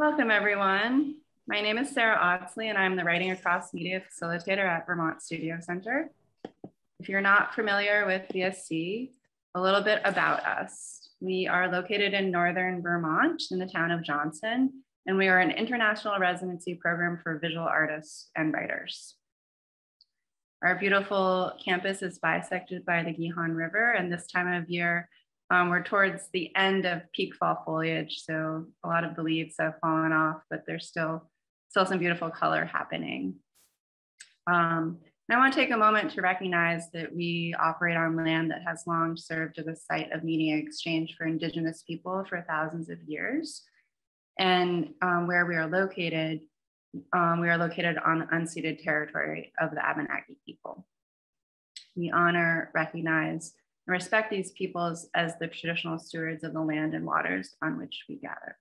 Welcome everyone. My name is Sarah Audsley and I'm the Writing Across Media Facilitator at Vermont Studio Center. If you're not familiar with VSC, a little bit about us. We are located in Northern Vermont in the town of Johnson, and we are an international residency program for visual artists and writers. Our beautiful campus is bisected by the Gihon River, and this time of year, um, we're towards the end of peak fall foliage, so a lot of the leaves have fallen off, but there's still, still some beautiful color happening. Um, I want to take a moment to recognize that we operate on land that has long served as a site of media exchange for Indigenous people for thousands of years. And um, where we are located, um, we are located on unceded territory of the Abenaki people. We honor, recognize, and respect these peoples as the traditional stewards of the land and waters on which we gather.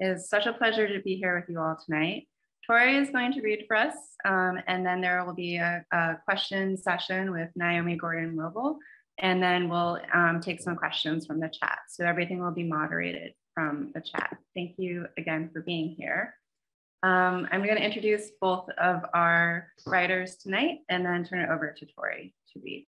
It is such a pleasure to be here with you all tonight. Torrey is going to read for us, um, and then there will be a, a, question session with Naomi Gordon Loebl, and then we'll um, take some questions from the chat. So everything will be moderated from the chat. Thank you again for being here. Um, I'm going to introduce both of our writers tonight and then turn it over to Torrey to read.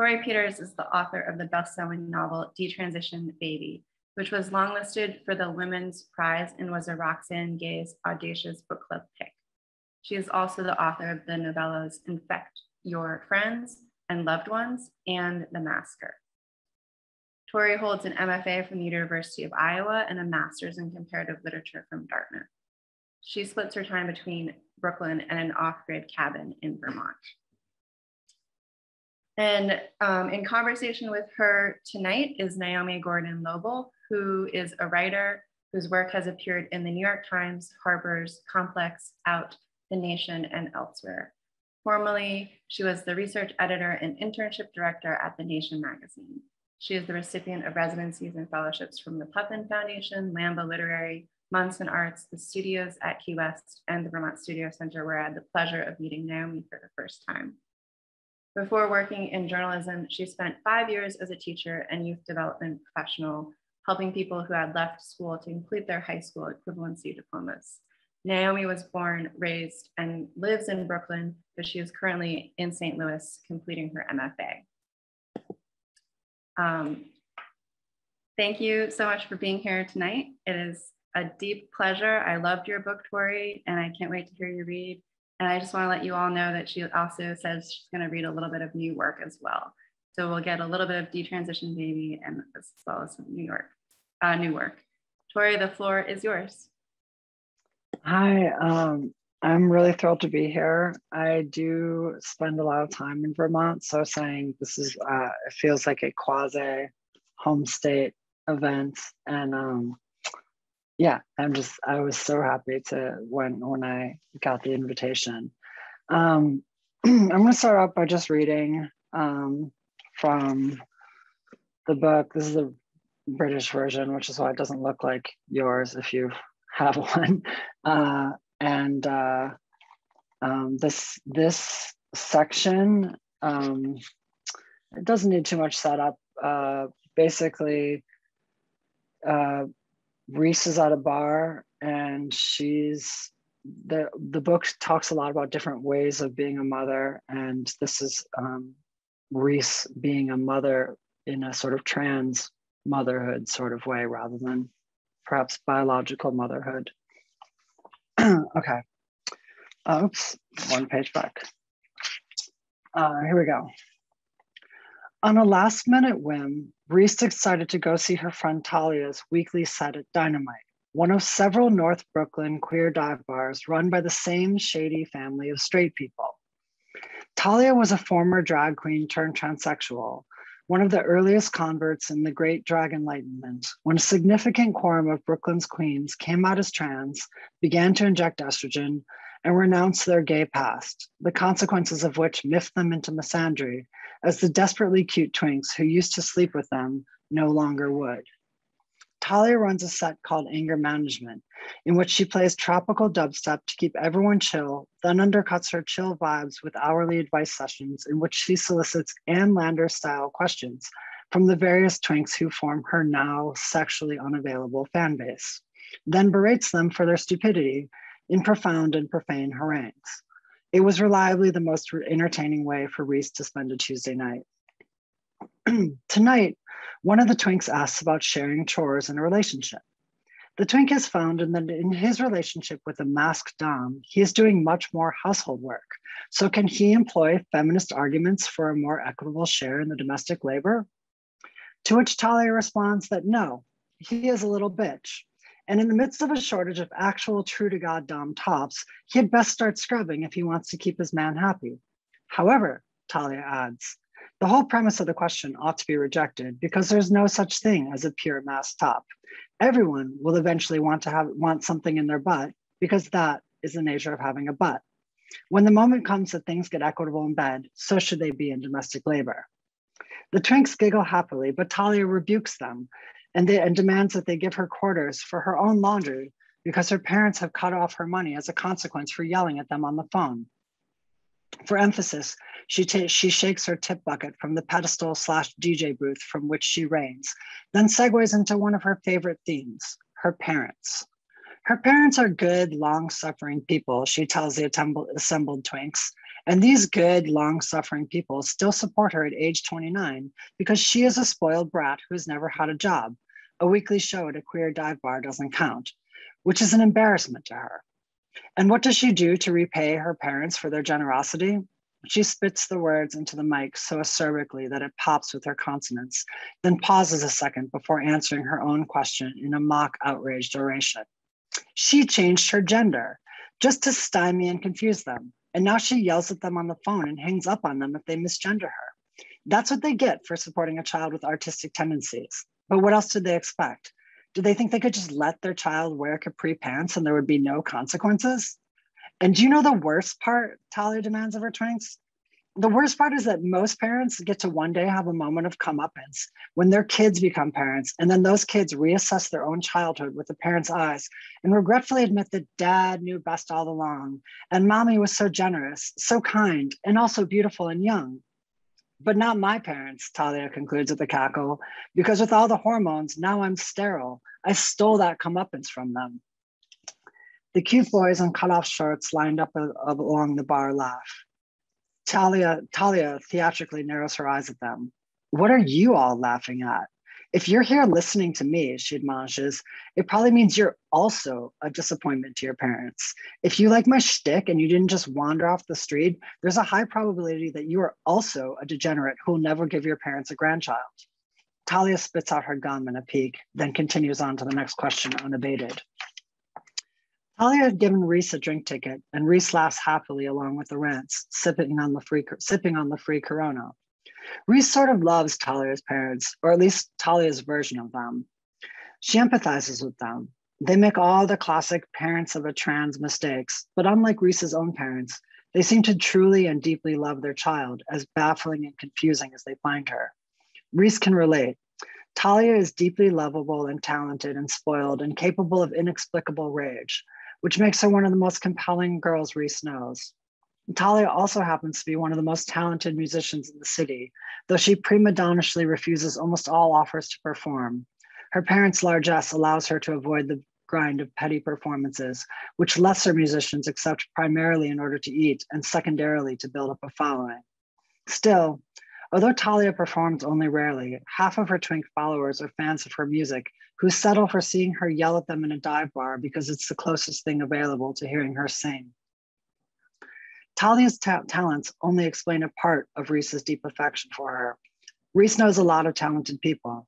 Torrey Peters is the author of the best-selling novel Detransition Baby, which was longlisted for the Women's Prize and was a Roxane Gay's audacious book club pick. She is also the author of the novellas Infect Your Friends and Loved Ones and The Masker. Tori holds an MFA from the University of Iowa and a master's in comparative literature from Dartmouth. She splits her time between Brooklyn and an off-grid cabin in Vermont. And um, in conversation with her tonight is Naomi Gordon Loebl, who is a writer whose work has appeared in the New York Times, Harper's, Complex, Out, The Nation, and elsewhere. Formerly, she was the research editor and internship director at The Nation magazine. She is the recipient of residencies and fellowships from the Puffin Foundation, Lambda Literary, Monson Arts, the studios at Key West, and the Vermont Studio Center, where I had the pleasure of meeting Naomi for the first time. Before working in journalism, she spent five years as a teacher and youth development professional, helping people who had left school to complete their high school equivalency diplomas. Naomi was born, raised, and lives in Brooklyn, but she is currently in St. Louis completing her MFA. Um, thank you so much for being here tonight. It is a deep pleasure. I loved your book, Torrey, and I can't wait to hear you read. And I just want to let you all know that she also says she's going to read a little bit of new work as well. So we'll get a little bit of detransition baby and as well as New York, uh, new work. Torrey, the floor is yours. Hi, um, I'm really thrilled to be here. I do spend a lot of time in Vermont, so saying this is uh, it feels like a quasi home state event, and um, yeah, I'm just I was so happy to when when I got the invitation. Um, I'm going to start off by just reading um, from the book. This is a British version, which is why it doesn't look like yours if you have one. Uh, and uh, um, this this section um, it doesn't need too much setup. Uh, basically, uh, Reese is at a bar and she's the the book talks a lot about different ways of being a mother, and this is um, Reese being a mother in a sort of trans motherhood sort of way rather than perhaps biological motherhood. okay. oops, one page back. Uh, here we go. On a last minute whim, Reese decided to go see her friend Talia's weekly set at Dynamite, one of several North Brooklyn queer dive bars run by the same shady family of straight people. Talia was a former drag queen turned transsexual, one of the earliest converts in the Great Drag Enlightenment, when a significant quorum of Brooklyn's queens came out as trans, began to inject estrogen, and renounced their gay past, the consequences of which miffed them into misandry as the desperately cute twinks who used to sleep with them no longer would. Talia runs a set called Anger Management, in which she plays tropical dubstep to keep everyone chill, then undercuts her chill vibes with hourly advice sessions in which she solicits Ann Landers style questions from the various twinks who form her now sexually unavailable fan base, then berates them for their stupidity in profound and profane harangues. It was reliably the most entertaining way for Reese to spend a Tuesday night. Tonight, one of the twinks asks about sharing chores in a relationship. The twink has found that in his relationship with a masked Dom, he is doing much more household work. So, can he employ feminist arguments for a more equitable share in the domestic labor? To which Talia responds that no, he is a little bitch. And in the midst of a shortage of actual true to God Dom tops, he had best start scrubbing if he wants to keep his man happy. However, Talia adds, the whole premise of the question ought to be rejected because there's no such thing as a pure mass top everyone will eventually want to have want something in their butt because that is the nature of having a butt. When the moment comes that things get equitable in bed, so should they be in domestic labor. The twinks giggle happily, but Talia rebukes them and, they, and demands that they give her quarters for her own laundry because her parents have cut off her money as a consequence for yelling at them on the phone. For emphasis, she, she shakes her tip bucket from the pedestal slash DJ booth from which she reigns, then segues into one of her favorite themes her parents. Her parents are good, long suffering people, she tells the assembled twinks. And these good, long suffering people still support her at age 29 because she is a spoiled brat who has never had a job. A weekly show at a queer dive bar doesn't count, which is an embarrassment to her. And what does she do to repay her parents for their generosity? She spits the words into the mic so acerbically that it pops with her consonants, then pauses a second before answering her own question in a mock outraged oration. She changed her gender just to stymie and confuse them. And now she yells at them on the phone and hangs up on them if they misgender her. That's what they get for supporting a child with artistic tendencies. But what else did they expect? Do they think they could just let their child wear capri pants and there would be no consequences? And do you know the worst part, Talia demands of her twinks? The worst part is that most parents get to one day have a moment of comeuppance when their kids become parents, and then those kids reassess their own childhood with the parents' eyes and regretfully admit that dad knew best all along, and mommy was so generous, so kind, and also beautiful and young. But not my parents, Talia concludes with a cackle, because with all the hormones, now I'm sterile. I stole that comeuppance from them. The cute boys in cutoff shorts lined up along the bar laugh. Talia, Talia theatrically narrows her eyes at them. What are you all laughing at? If you're here listening to me, she admonishes, it probably means you're also a disappointment to your parents. If you like my shtick and you didn't just wander off the street, there's a high probability that you are also a degenerate who will never give your parents a grandchild. Talia spits out her gum in a peek, then continues on to the next question unabated. Talia had given Reese a drink ticket, and Reese laughs happily along with the rents, sipping on the free sipping on the free Corona. Reese sort of loves Talia's parents, or at least Talia's version of them. She empathizes with them. They make all the classic parents of a trans mistakes, but unlike Reese's own parents, they seem to truly and deeply love their child, as baffling and confusing as they find her. Reese can relate. Talia is deeply lovable and talented and spoiled and capable of inexplicable rage, which makes her one of the most compelling girls Reese knows. Talia also happens to be one of the most talented musicians in the city, though she prima donnishly refuses almost all offers to perform. Her parents' largesse allows her to avoid the grind of petty performances, which lesser musicians accept primarily in order to eat and secondarily to build up a following. Still, although Talia performs only rarely, half of her twink followers are fans of her music who settle for seeing her yell at them in a dive bar because it's the closest thing available to hearing her sing. Talia's ta talents only explain a part of Reese's deep affection for her. Reese knows a lot of talented people.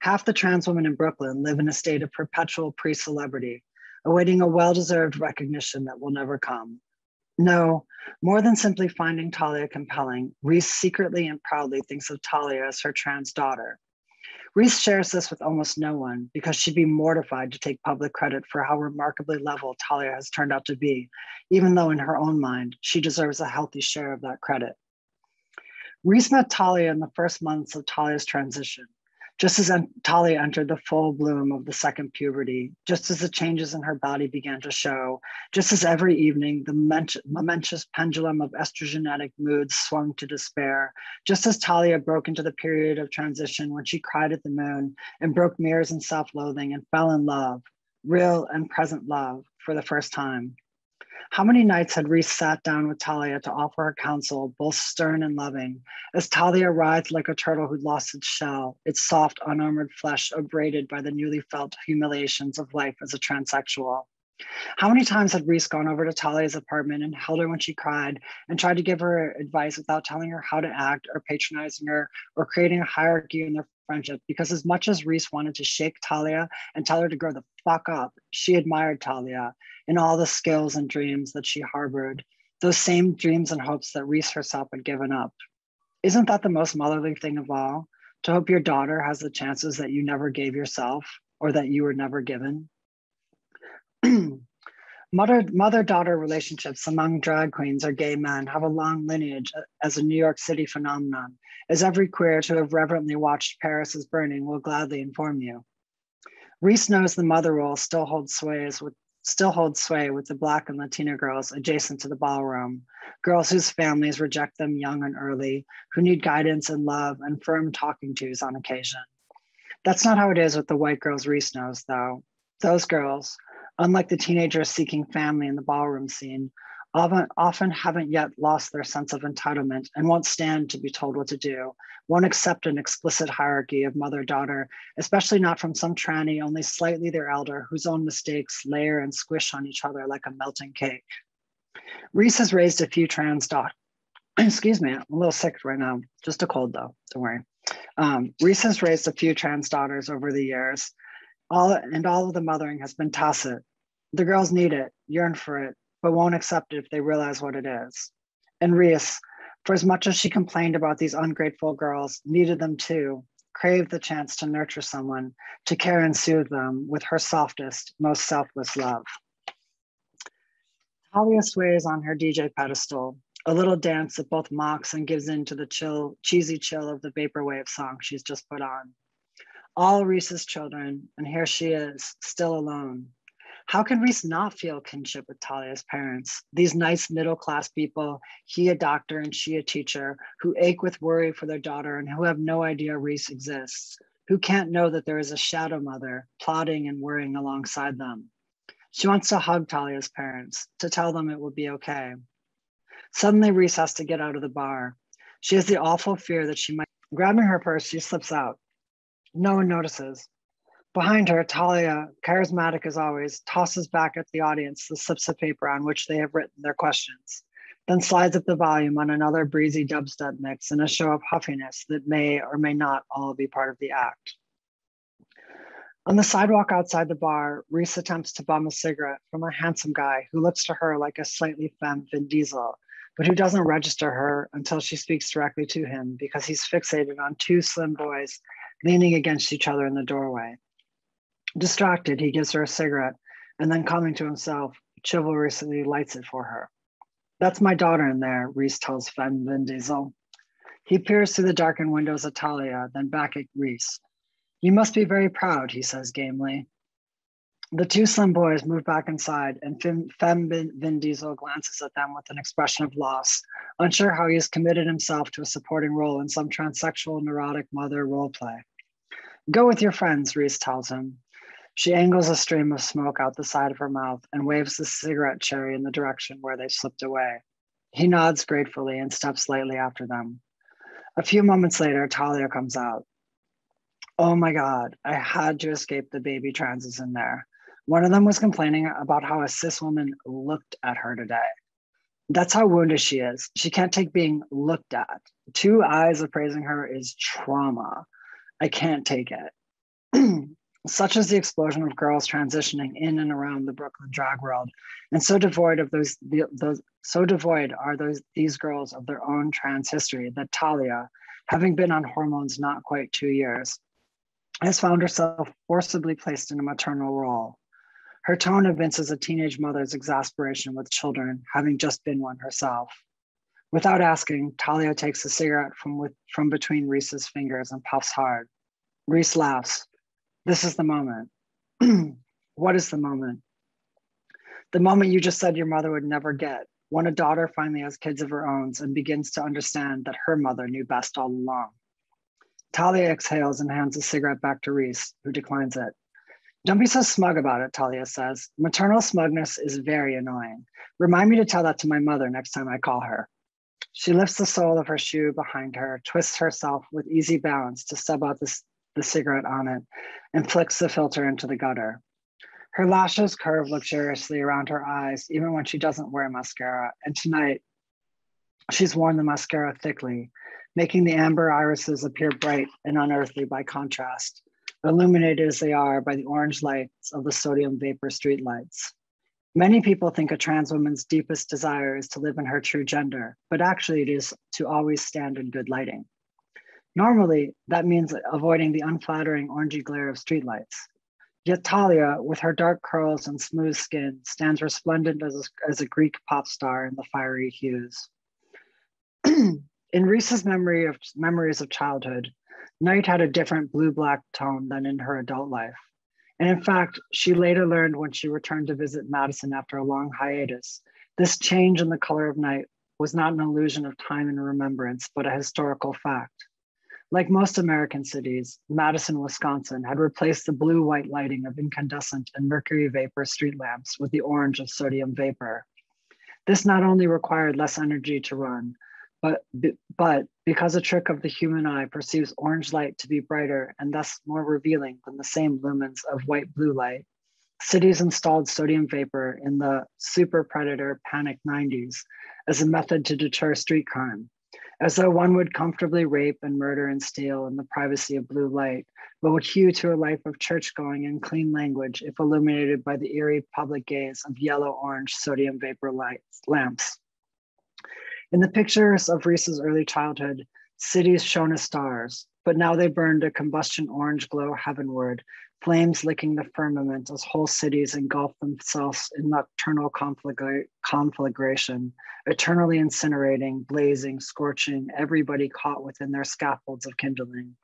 Half the trans women in Brooklyn live in a state of perpetual pre celebrity, awaiting a well deserved recognition that will never come. No, more than simply finding Talia compelling, Reese secretly and proudly thinks of Talia as her trans daughter, Reese shares this with almost no one because she'd be mortified to take public credit for how remarkably level Talia has turned out to be, even though in her own mind, she deserves a healthy share of that credit. Reese met Talia in the first months of Talia's transition. Just as Talia entered the full bloom of the second puberty, just as the changes in her body began to show, just as every evening the momentous pendulum of estrogenetic moods swung to despair, just as Talia broke into the period of transition when she cried at the moon and broke mirrors in self loathing and fell in love, real and present love, for the first time. How many nights had Reese sat down with Talia to offer her counsel, both stern and loving, as Talia writhed like a turtle who'd lost its shell, its soft, unarmored flesh abraded by the newly felt humiliations of life as a transsexual? How many times had Reese gone over to Talia's apartment and held her when she cried and tried to give her advice without telling her how to act or patronizing her or creating a hierarchy in their friendship? Because as much as Reese wanted to shake Talia and tell her to grow the fuck up, she admired Talia in all the skills and dreams that she harbored, those same dreams and hopes that Reese herself had given up. Isn't that the most motherly thing of all? To hope your daughter has the chances that you never gave yourself or that you were never given? mother mother daughter relationships among drag queens or gay men have a long lineage uh, as a New York City phenomenon, as every queer to have reverently watched Paris is Burning will gladly inform you. Reese knows the mother role still holds with still holds sway with the Black and Latina girls adjacent to the ballroom, girls whose families reject them young and early, who need guidance and love and firm talking tos on occasion. That's not how it is with the white girls Reese knows, though. Those girls, unlike the teenagers seeking family in the ballroom scene, often, often haven't yet lost their sense of entitlement and won't stand to be told what to do, won't accept an explicit hierarchy of mother daughter, especially not from some tranny only slightly their elder whose own mistakes layer and squish on each other like a melting cake. Reese has raised a few trans daughters. Excuse me, I'm a little sick right now. Just a cold though, don't worry. Um, Reese has raised a few trans daughters over the years, all and all of the mothering has been tacit. The girls need it, yearn for it, but won't accept it if they realize what it is. And Reese, for as much as she complained about these ungrateful girls, needed them too, craved the chance to nurture someone, to care and soothe them with her softest, most selfless love. Talia sways on her DJ pedestal, a little dance that both mocks and gives in to the chill, cheesy chill of the vaporwave song she's just put on. All Reese's children, and here she is, still alone, how can Reese not feel kinship with Talia's parents? These nice middle class people, he a doctor and she a teacher, who ache with worry for their daughter and who have no idea Reese exists, who can't know that there is a shadow mother plotting and worrying alongside them. She wants to hug Talia's parents, to tell them it will be okay. Suddenly, Reese has to get out of the bar. She has the awful fear that she might. Grabbing her purse, she slips out. No one notices. Behind her, Talia, charismatic as always, tosses back at the audience the slips of paper on which they have written their questions, then slides up the volume on another breezy dubstep mix in a show of huffiness that may or may not all be part of the act. On the sidewalk outside the bar, Reese attempts to bum a cigarette from a handsome guy who looks to her like a slightly femme Vin Diesel, but who doesn't register her until she speaks directly to him because he's fixated on two slim boys leaning against each other in the doorway. Distracted, he gives her a cigarette and then coming to himself, chivalrously lights it for her. That's my daughter in there, Reese tells Femme Vin Diesel. He peers through the darkened windows at Talia, then back at Reese. You must be very proud, he says gamely. The two slim boys move back inside, and Femme Vin Diesel glances at them with an expression of loss, unsure how he has committed himself to a supporting role in some transsexual neurotic mother role play. Go with your friends, Reese tells him. She angles a stream of smoke out the side of her mouth and waves the cigarette cherry in the direction where they slipped away. He nods gratefully and steps lightly after them. A few moments later, Talia comes out. Oh my God, I had to escape the baby transes in there. One of them was complaining about how a cis woman looked at her today. That's how wounded she is. She can't take being looked at. Two eyes appraising her is trauma. I can't take it. such as the explosion of girls transitioning in and around the Brooklyn drag world, and so devoid of those, the, those so devoid are those these girls of their own trans history that Talia, having been on hormones not quite two years, has found herself forcibly placed in a maternal role. Her tone evinces a teenage mother's exasperation with children, having just been one herself. Without asking, Talia takes a cigarette from, with, from between Reese's fingers and puffs hard. Reese laughs. This is the moment. what is the moment? The moment you just said your mother would never get, when a daughter finally has kids of her own and begins to understand that her mother knew best all along. Talia exhales and hands a cigarette back to Reese, who declines it. Don't be so smug about it, Talia says. Maternal smugness is very annoying. Remind me to tell that to my mother next time I call her. She lifts the sole of her shoe behind her, twists herself with easy balance to stub out the, the cigarette on it, and flicks the filter into the gutter. Her lashes curve luxuriously around her eyes, even when she doesn't wear mascara. And tonight, she's worn the mascara thickly, making the amber irises appear bright and unearthly by contrast, illuminated as they are by the orange lights of the sodium vapor streetlights. Many people think a trans woman's deepest desire is to live in her true gender, but actually it is to always stand in good lighting. Normally, that means avoiding the unflattering orangey glare of streetlights. Yet Talia, with her dark curls and smooth skin, stands resplendent as a, as a Greek pop star in the fiery hues. in Reese's memory of memories of childhood, night had a different blue-black tone than in her adult life. And in fact, she later learned when she returned to visit Madison after a long hiatus, this change in the color of night was not an illusion of time and remembrance, but a historical fact. Like most American cities, Madison, Wisconsin had replaced the blue white lighting of incandescent and mercury vapor street lamps with the orange of sodium vapor. This not only required less energy to run, but, but because a trick of the human eye perceives orange light to be brighter and thus more revealing than the same lumens of white blue light, cities installed sodium vapor in the super predator panic 90s as a method to deter street crime, as though one would comfortably rape and murder and steal in the privacy of blue light, but would hew to a life of church going and clean language if illuminated by the eerie public gaze of yellow orange sodium vapor lights, lamps. In the pictures of Reese's early childhood, cities shone as stars, but now they burned a combustion orange glow heavenward, flames licking the firmament as whole cities engulf themselves in nocturnal conflagration, eternally incinerating, blazing, scorching, everybody caught within their scaffolds of kindling.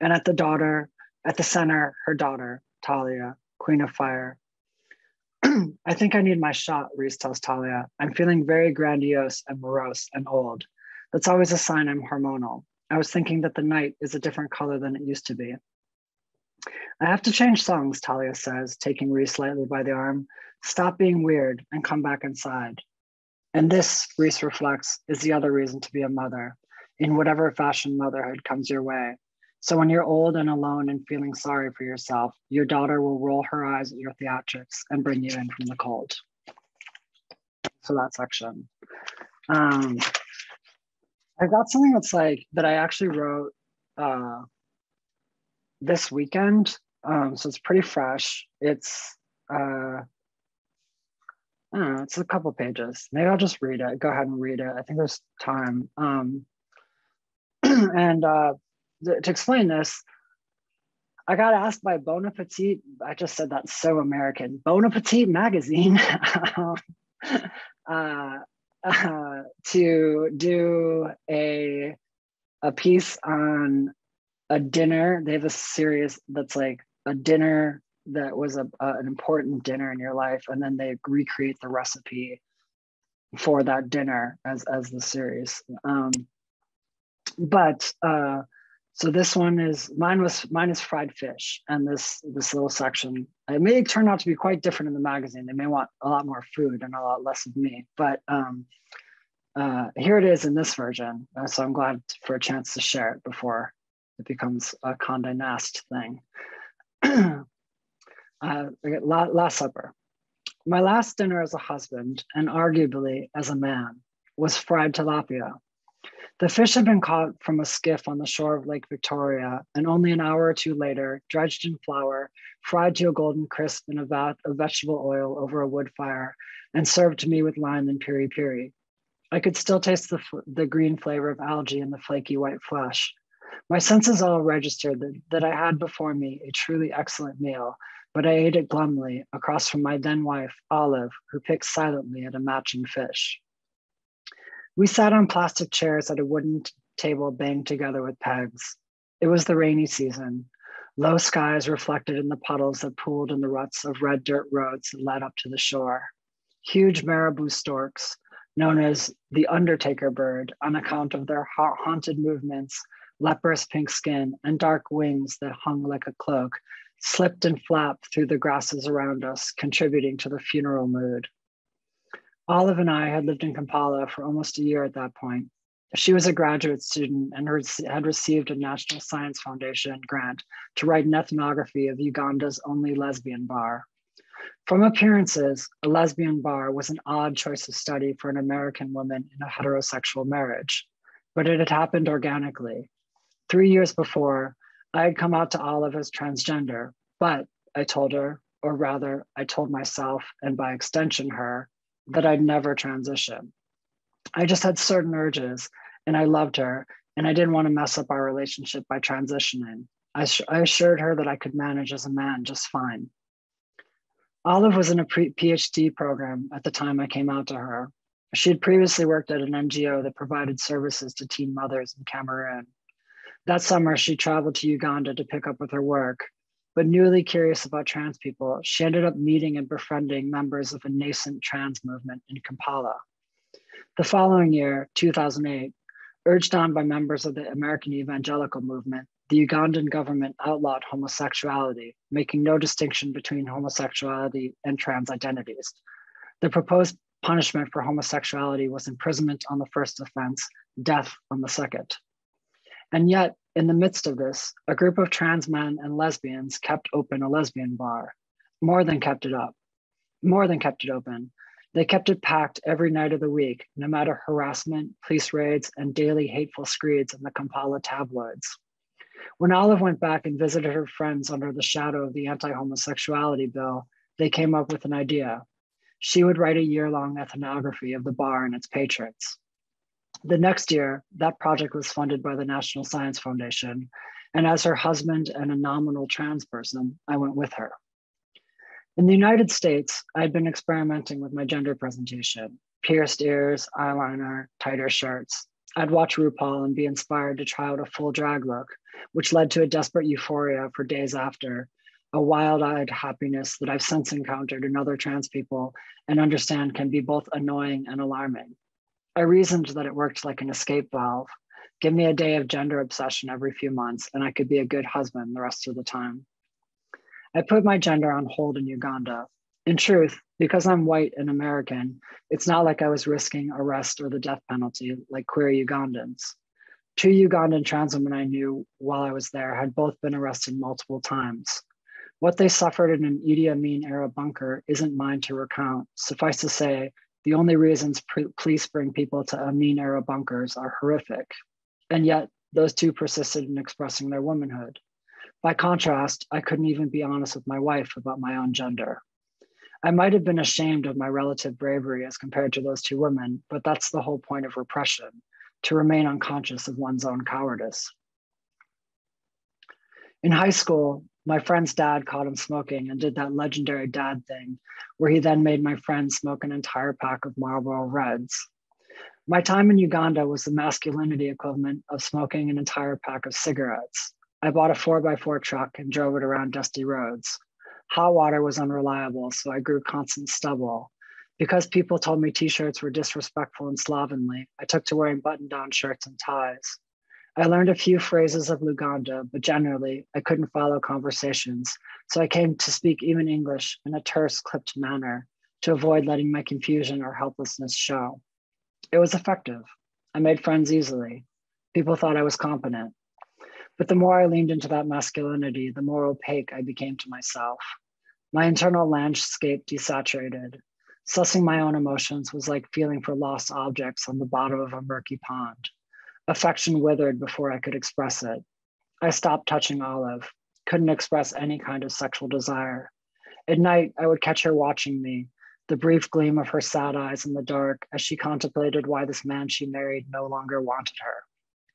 And at the daughter, at the center, her daughter, Talia, queen of fire, I think I need my shot, Reese tells Talia. I'm feeling very grandiose and morose and old. That's always a sign I'm hormonal. I was thinking that the night is a different color than it used to be. I have to change songs, Talia says, taking Reese lightly by the arm. Stop being weird and come back inside. And this, Reese reflects, is the other reason to be a mother, in whatever fashion motherhood comes your way. So when you're old and alone and feeling sorry for yourself, your daughter will roll her eyes at your theatrics and bring you in from the cold. So that section. Um, I got something that's like that I actually wrote uh, this weekend. Um, so it's pretty fresh. It's uh, I don't know, it's a couple pages. Maybe I'll just read it. Go ahead and read it. I think there's time. Um, and uh, to explain this, I got asked by Bon Appetit, I just said that's so American, Bon Appetit magazine uh, uh, to do a, a piece on a dinner. They have a series that's like a dinner that was a, an important dinner in your life, and then they recreate the recipe for that dinner as, as the series. Um, but uh, so this one is mine was mine is fried fish, and this this little section it may turn out to be quite different in the magazine. They may want a lot more food and a lot less of me, but um, uh, here it is in this version. Uh, so I'm glad for a chance to share it before it becomes a Condé Nast thing. uh, last Supper. My last dinner as a husband, and arguably as a man, was fried tilapia the fish had been caught from a skiff on the shore of Lake Victoria, and only an hour or two later, dredged in flour, fried to a golden crisp in a vat of vegetable oil over a wood fire, and served to me with lime and piri piri. I could still taste the, the green flavor of algae in the flaky white flesh. My senses all registered that, that I had before me a truly excellent meal, but I ate it glumly across from my then wife, Olive, who picked silently at a matching fish. We sat on plastic chairs at a wooden table banged together with pegs. It was the rainy season. Low skies reflected in the puddles that pooled in the ruts of red dirt roads that led up to the shore. Huge marabou storks, known as the Undertaker bird on account of their haunted movements, leprous pink skin, and dark wings that hung like a cloak, slipped and flapped through the grasses around us, contributing to the funeral mood. Olive and I had lived in Kampala for almost a year at that point. She was a graduate student and had received a National Science Foundation grant to write an ethnography of Uganda's only lesbian bar. From appearances, a lesbian bar was an odd choice of study for an American woman in a heterosexual marriage, but it had happened organically. Three years before, I had come out to Olive as transgender, but I told her, or rather, I told myself, and by extension her, that I'd never transition. I just had certain urges and I loved her and I didn't want to mess up our relationship by transitioning. I, I assured her that I could manage as a man just fine. Olive was in a PhD program at the time I came out to her. She had previously worked at an NGO that provided services to teen mothers in Cameroon. That summer, she traveled to Uganda to pick up with her work. But newly curious about trans people, she ended up meeting and befriending members of a nascent trans movement in Kampala. The following year, 2008, Urged on by members of the American evangelical movement, the Ugandan government outlawed homosexuality, making no distinction between homosexuality and trans identities. The proposed punishment for homosexuality was imprisonment on the first offense, death on the second. And yet, in the midst of this, a group of trans men and lesbians kept open a lesbian bar, more than kept it up, more than kept it open, they kept it packed every night of the week, no matter harassment, police raids, and daily hateful screeds in the Kampala tabloids. When Olive went back and visited her friends under the shadow of the anti homosexuality bill, they came up with an idea. She would write a year long ethnography of the bar and its patrons. The next year, that project was funded by the National Science Foundation. And as her husband and a nominal trans person, I went with her. In the United States, I'd been experimenting with my gender presentation pierced ears, eyeliner, tighter shirts. I'd watch RuPaul and be inspired to try out a full drag look, which led to a desperate euphoria for days after, a wild eyed happiness that I've since encountered in other trans people and understand can be both annoying and alarming. I reasoned that it worked like an escape valve. Give me a day of gender obsession every few months, and I could be a good husband the rest of the time. I put my gender on hold in Uganda. In truth, because I'm white and American, it's not like I was risking arrest or the death penalty like queer Ugandans. Two Ugandan trans women I knew while I was there had both been arrested multiple times. What they suffered in an Idi Amin era bunker isn't mine to recount. Suffice to say, the only reasons police bring people to Amin era bunkers are horrific. And yet, those two persisted in expressing their womanhood. By contrast, I couldn't even be honest with my wife about my own gender. I might have been ashamed of my relative bravery as compared to those two women, but that's the whole point of repression to remain unconscious of one's own cowardice. In high school, my friend's dad caught him smoking and did that legendary dad thing where he then made my friend smoke an entire pack of Marlboro Reds. My time in Uganda was the masculinity equivalent of smoking an entire pack of cigarettes. I bought a 4x4 truck and drove it around dusty roads. Hot water was unreliable, so I grew constant stubble. Because people told me t shirts were disrespectful and slovenly, I took to wearing button down shirts and ties. I learned a few phrases of Luganda, but generally, I couldn't follow conversations, so I came to speak even English in a terse, clipped manner to avoid letting my confusion or helplessness show. It was effective. I made friends easily. People thought I was competent. But the more I leaned into that masculinity, the more opaque I became to myself. My internal landscape desaturated. Sussing my own emotions was like feeling for lost objects on the bottom of a murky pond. Affection withered before I could express it. I stopped touching Olive, couldn't express any kind of sexual desire. At night, I would catch her watching me, the brief gleam of her sad eyes in the dark as she contemplated why this man she married no longer wanted her.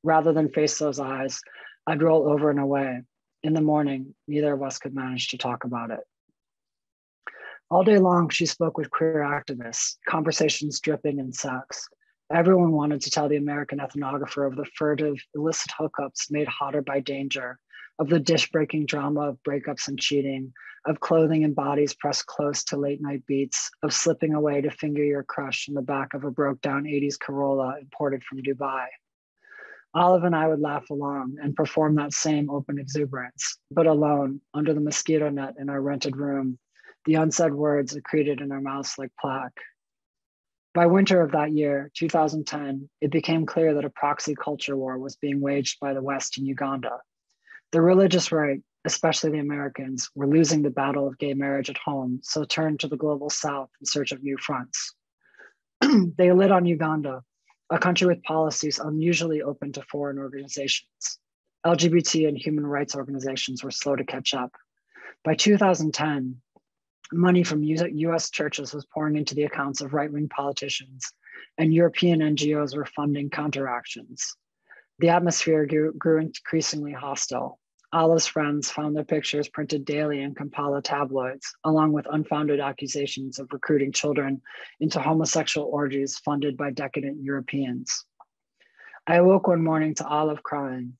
Rather than face those eyes, I'd roll over and away. In the morning, neither of us could manage to talk about it. All day long, she spoke with queer activists, conversations dripping in sex. Everyone wanted to tell the American ethnographer of the furtive, illicit hookups made hotter by danger, of the dish breaking drama of breakups and cheating, of clothing and bodies pressed close to late night beats, of slipping away to finger your crush in the back of a broke down 80s Corolla imported from Dubai. Olive and I would laugh along and perform that same open exuberance, but alone under the mosquito net in our rented room, the unsaid words accreted in our mouths like plaque. By winter of that year, 2010, it became clear that a proxy culture war was being waged by the West in Uganda. The religious right, especially the Americans, were losing the battle of gay marriage at home, so turned to the global South in search of new fronts. they lit on Uganda, a country with policies unusually open to foreign organizations. LGBT and human rights organizations were slow to catch up. By 2010, money from US churches was pouring into the accounts of right wing politicians, and European NGOs were funding counteractions. The atmosphere grew, grew increasingly hostile. Olive's friends found their pictures printed daily in Kampala tabloids, along with unfounded accusations of recruiting children into homosexual orgies funded by decadent Europeans. I awoke one morning to Olive crying.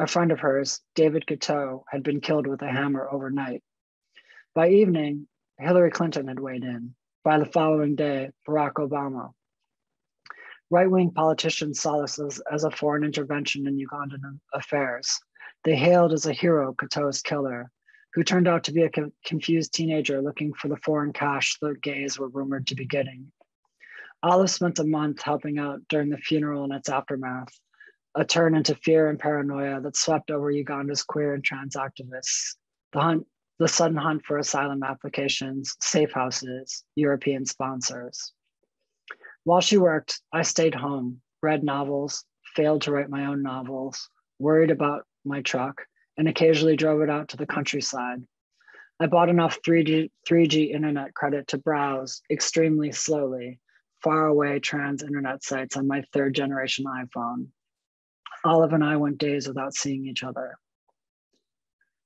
A friend of hers, David Kato, had been killed with a hammer overnight. By evening, Hillary Clinton had weighed in. By the following day, Barack Obama. Right wing politicians saw this as, as a foreign intervention in Ugandan affairs. They hailed as a hero Kato's killer, who turned out to be a co- confused teenager looking for the foreign cash the gays were rumored to be getting. Olive spent a month helping out during the funeral and its aftermath, a turn into fear and paranoia that swept over Uganda's queer and trans activists. The hunt, the sudden hunt for asylum applications, safe houses, European sponsors. While she worked, I stayed home, read novels, failed to write my own novels, worried about my truck and occasionally drove it out to the countryside. I bought enough 3G, 3G internet credit to browse extremely slowly far away trans internet sites on my third generation iPhone. Olive and I went days without seeing each other.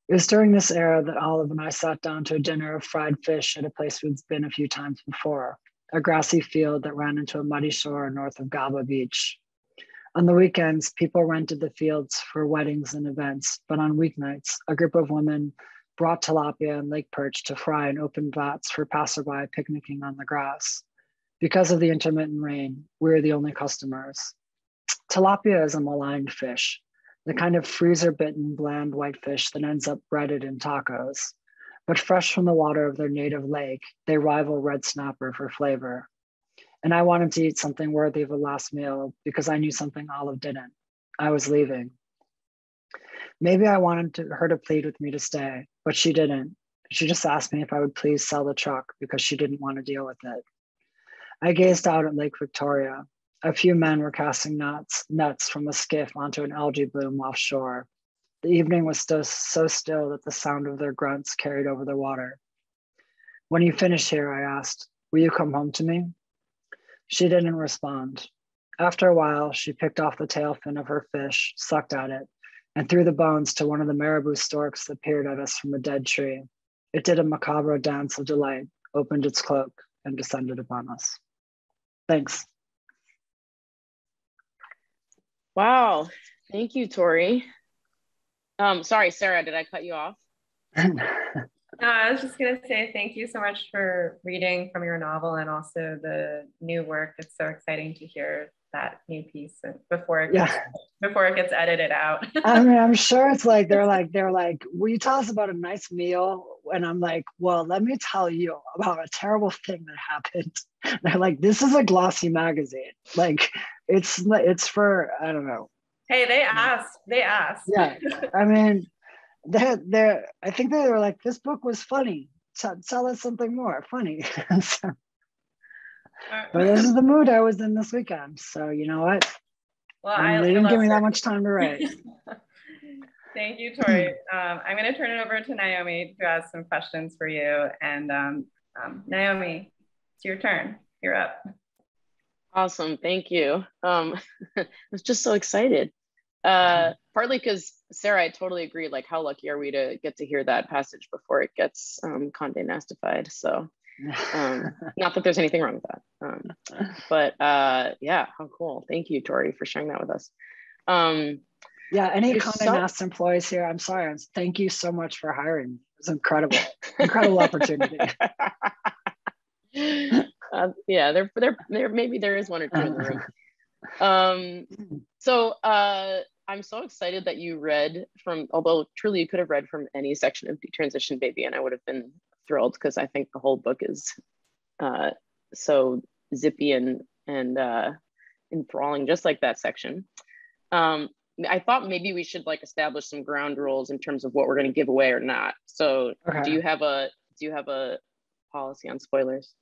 It was during this era that Olive and I sat down to a dinner of fried fish at a place we'd been a few times before, a grassy field that ran into a muddy shore north of Gaba Beach. On the weekends, people rented the fields for weddings and events, but on weeknights, a group of women brought tilapia and lake perch to fry in open vats for passerby picnicking on the grass. Because of the intermittent rain, we were the only customers. Tilapia is a maligned fish, the kind of freezer bitten, bland whitefish that ends up breaded in tacos. But fresh from the water of their native lake, they rival red snapper for flavor. And I wanted to eat something worthy of a last meal because I knew something Olive didn't. I was leaving. Maybe I wanted to, her to plead with me to stay, but she didn't. She just asked me if I would please sell the truck because she didn't want to deal with it. I gazed out at Lake Victoria. A few men were casting nets, nets from a skiff onto an algae bloom offshore. The evening was still so still that the sound of their grunts carried over the water. When you finish here, I asked, Will you come home to me? She didn't respond. After a while, she picked off the tail fin of her fish, sucked at it, and threw the bones to one of the marabou storks that peered at us from a dead tree. It did a macabre dance of delight, opened its cloak, and descended upon us. Thanks. Wow. Thank you, Torrey. Um, sorry, Sarah, did I cut you off? No, I was just going to say thank you so much for reading from your novel and also the new work. It's so exciting to hear that new piece before it gets, yeah. before it gets edited out. I mean, I'm sure it's like they're like they're like, will you tell us about a nice meal? And I'm like, well, let me tell you about a terrible thing that happened. And they're like, this is a glossy magazine. Like, it's it's for I don't know. Hey, they asked. They asked. Yeah, I mean, they're, they're I think they were like, this book was funny. Tell, tell us something more funny. so, but this is the mood I was in this weekend. So you know what? Well, I, they didn't give me that much time to write. Thank you, Torrey. Um, I'm going to turn it over to Naomi to ask some questions for you. And um, um, Naomi, it's your turn. You're up. Awesome. Thank you. Um, I was just so excited. Uh, partly because Sarah, I totally agree. Like, how lucky are we to get to hear that passage before it gets um, Condé nastified? So, um, not that there's anything wrong with that, um, but uh, yeah, how cool. Thank you, Torrey, for sharing that with us. Um, Yeah, any Condé so- Nast employees here, I'm sorry. I'm, thank you so much for hiring. It's incredible, incredible opportunity. uh, yeah, there, there, there. Maybe there is one or two in the room. Um, so uh, I'm so excited that you read from. Although truly, you could have read from any section of Detransition Baby, and I would have been thrilled because I think the whole book is uh, so zippy and and uh, enthralling, just like that section. Um, I thought maybe we should like establish some ground rules in terms of what we're going to give away or not. So, okay. do you have a do you have a policy on spoilers?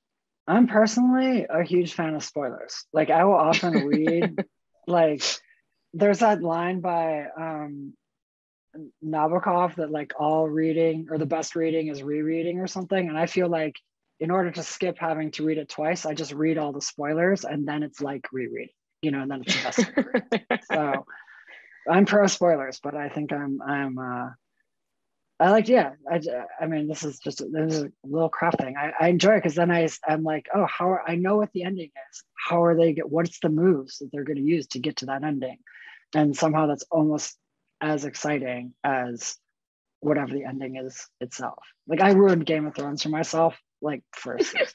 I'm personally a huge fan of spoilers. Like I will often read like there's that line by um Nabokov that like all reading or the best reading is rereading or something. And I feel like in order to skip having to read it twice, I just read all the spoilers and then it's like rereading, you know, and then it's the best. so I'm pro spoilers, but I think I'm I'm uh I like yeah I, I mean this is just this is a little craft thing I, I enjoy it because then I I'm like oh how are, I know what the ending is how are they get what's the moves that they're going to use to get to that ending and somehow that's almost as exciting as whatever the ending is itself like I ruined Game of Thrones for myself like first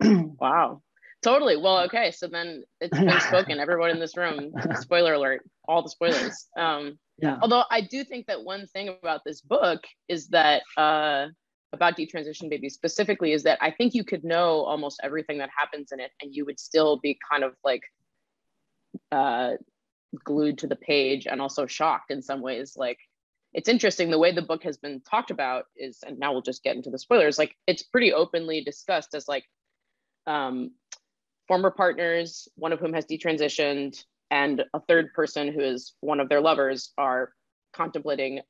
wow Totally. Well, okay. So then it's been spoken. Everyone in this room, spoiler alert, all the spoilers. Um, yeah. Although I do think that one thing about this book is that uh, about detransition baby specifically is that I think you could know almost everything that happens in it, and you would still be kind of like uh, glued to the page and also shocked in some ways. Like it's interesting the way the book has been talked about is, and now we'll just get into the spoilers. Like it's pretty openly discussed as like um, former partners, one of whom has detransitioned, and a third person who is one of their lovers are contemplating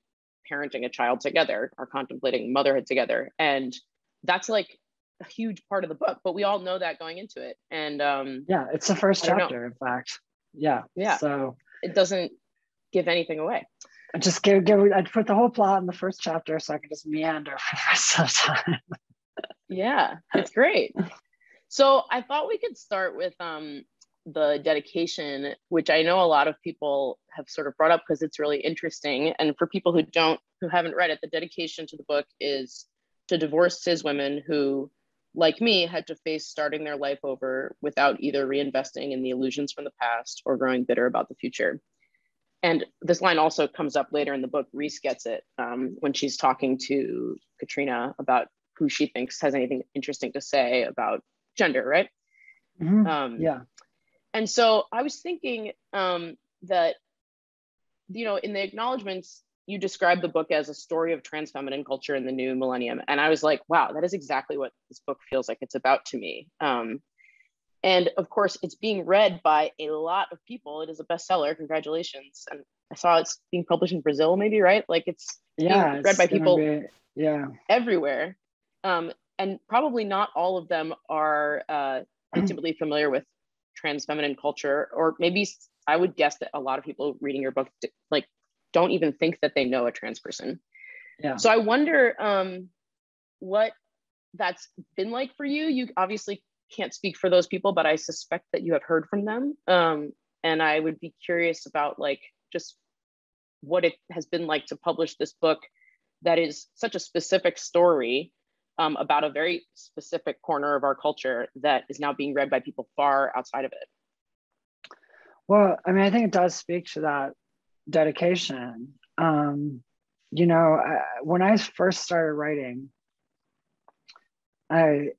parenting a child together, are contemplating motherhood together. And that's like a huge part of the book, but we all know that going into it. And um, yeah, it's the first chapter, in fact. Yeah. Yeah. So it doesn't give anything away. I just give, give I'd put the whole plot in the first chapter so I can just meander for the rest of the time. yeah, it's great. So I thought we could start with um, the dedication, which I know a lot of people have sort of brought up because it's really interesting. And for people who don't, who haven't read it, the dedication to the book is to divorced cis women who, like me, had to face starting their life over without either reinvesting in the illusions from the past or growing bitter about the future. And this line also comes up later in the book. Reese gets it um, when she's talking to Katrina about who she thinks has anything interesting to say about gender, right? Mm-hmm. Um, yeah. And so I was thinking um, that, you know, in the acknowledgments, you describe the book as a story of trans feminine culture in the new millennium. And I was like, wow, that is exactly what this book feels like it's about to me. Um, and of course, it's being read by a lot of people. It is a bestseller. Congratulations. And I saw it's being published in Brazil, maybe, right? Like it's yeah, read by people be, yeah. everywhere. Um, and probably not all of them are uh, intimately familiar with trans feminine culture, or maybe I would guess that a lot of people reading your book like don't even think that they know a trans person. Yeah. So I wonder um, what that's been like for you. You obviously can't speak for those people, but I suspect that you have heard from them. Um, and I would be curious about like just what it has been like to publish this book that is such a specific story um, about a very specific corner of our culture that is now being read by people far outside of it. Well, I mean, I think it does speak to that dedication. Um, you know, I, when I first started writing, I,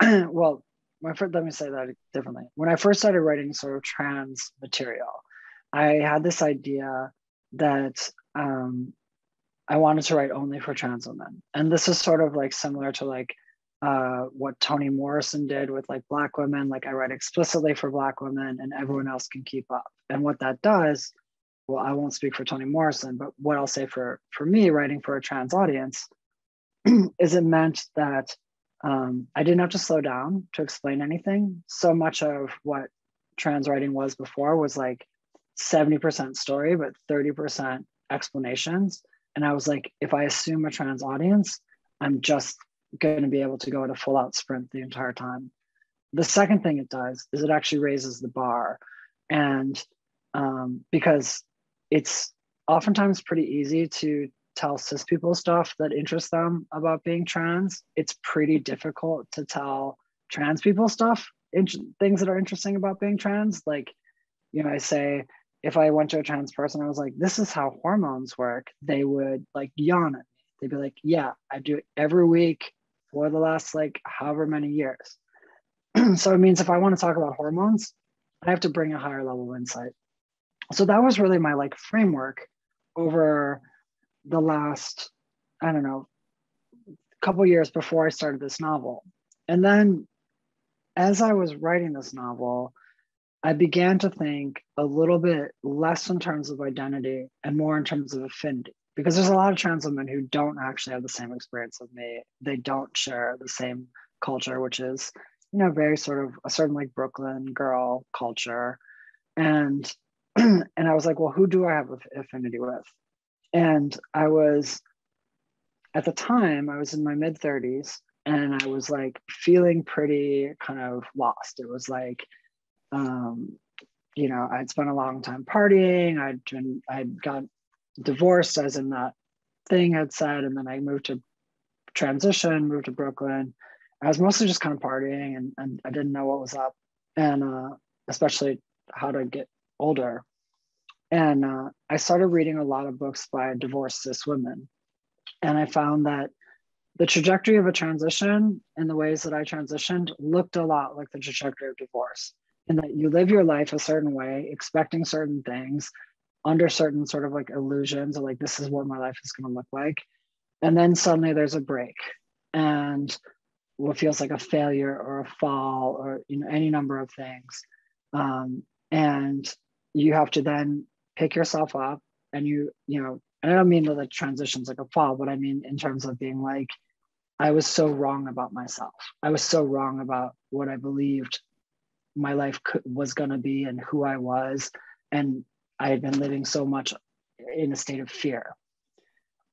well, my first, let me say that differently. When I first started writing sort of trans material, I had this idea that um, I wanted to write only for trans women. And this is sort of like similar to like uh, what Toni Morrison did with like Black women. Like I write explicitly for Black women and everyone else can keep up. And what that does, well, I won't speak for Toni Morrison, but what I'll say for, for me writing for a trans audience is it meant that um, I didn't have to slow down to explain anything. So much of what trans writing was before was like 70% story, but 30% explanations. And I was like, if I assume a trans audience, I'm just going to be able to go at a full out sprint the entire time. The second thing it does is it actually raises the bar. And um, because it's oftentimes pretty easy to tell cis people stuff that interests them about being trans. It's pretty difficult to tell trans people stuff, things that are interesting about being trans. Like, you know, I say, if I went to a trans person, I was like, this is how hormones work, they would like yawn at me. They'd be like, yeah, I do it every week for the last like however many years. so it means if I want to talk about hormones, I have to bring a higher level of insight. So that was really my like framework over the last, I don't know, couple years before I started this novel. And then as I was writing this novel, I began to think a little bit less in terms of identity and more in terms of affinity. Because there's a lot of trans women who don't actually have the same experience of me. They don't share the same culture, which is, you know, very sort of a certain like Brooklyn girl culture. And and I was like, well, who do I have affinity with? And I was, at the time, I was in my mid 30s and I was like feeling pretty kind of lost. It was like, um, you know, I'd spent a long time partying. I'd been, I'd got divorced, as in that thing had said, and then I moved to transition, moved to Brooklyn. I was mostly just kind of partying, and, and I didn't know what was up, and uh, especially how to get older. And uh, I started reading a lot of books by divorced cis women. And I found that the trajectory of a transition and the ways that I transitioned looked a lot like the trajectory of divorce, in that you live your life a certain way, expecting certain things, under certain sort of like illusions of like, this is what my life is going to look like. And then suddenly there's a break. And what feels like a failure or a fall or you know any number of things um, and you have to then pick yourself up and you you know and i don't mean that the transitions like a fall but i mean in terms of being like i was so wrong about myself. I was so wrong about what i believed my life could, was going to be and who i was. And i had been living so much in a state of fear.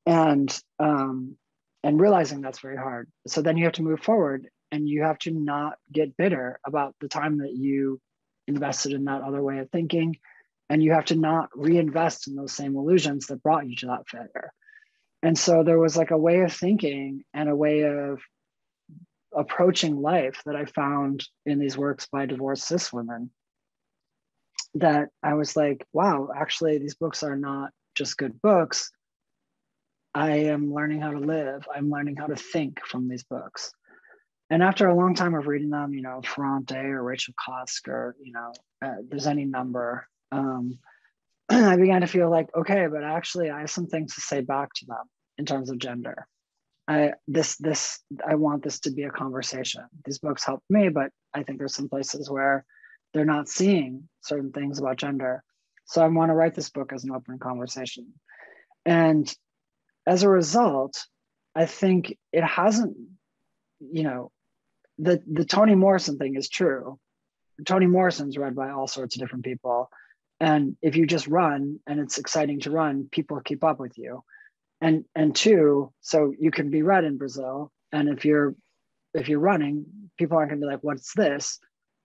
And um and realizing that's very hard. So then you have to move forward and you have to not get bitter about the time that you invested in that other way of thinking. And you have to not reinvest in those same illusions that brought you to that failure. And so there was like a way of thinking and a way of approaching life that i found in these works by divorced cis women that i was like wow actually these books are not just good books. I am learning how to live. I'm learning how to think from these books and after a long time of reading them you know ferrante or rachel cusk or you know uh, there's any number um, I began to feel like, okay, but actually I have some things to say back to them in terms of gender. I this this I want this to be a conversation. These books help me, but I think there's some places where they're not seeing certain things about gender. So I want to write this book as an open conversation. And as a result, I think it hasn't, you know, the the Toni Morrison thing is true. Toni Morrison's read by all sorts of different people. And if you just run and it's exciting to run people keep up with you. And and two so you can be read in brazil. And if you're if you're running people aren't going to be like what's this?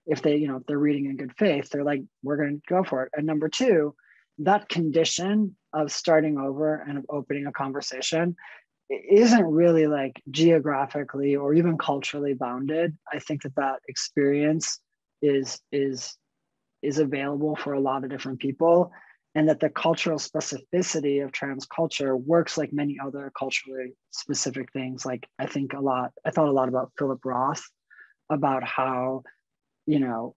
If they you know if they're reading in good faith they're like we're going to go for it. And number two that condition of starting over and of opening a conversation isn't really like geographically or even culturally bounded. I think that that experience is is is available for a lot of different people and that the cultural specificity of trans culture works like many other culturally specific things. Like i think a lot i thought a lot about philip roth about how you know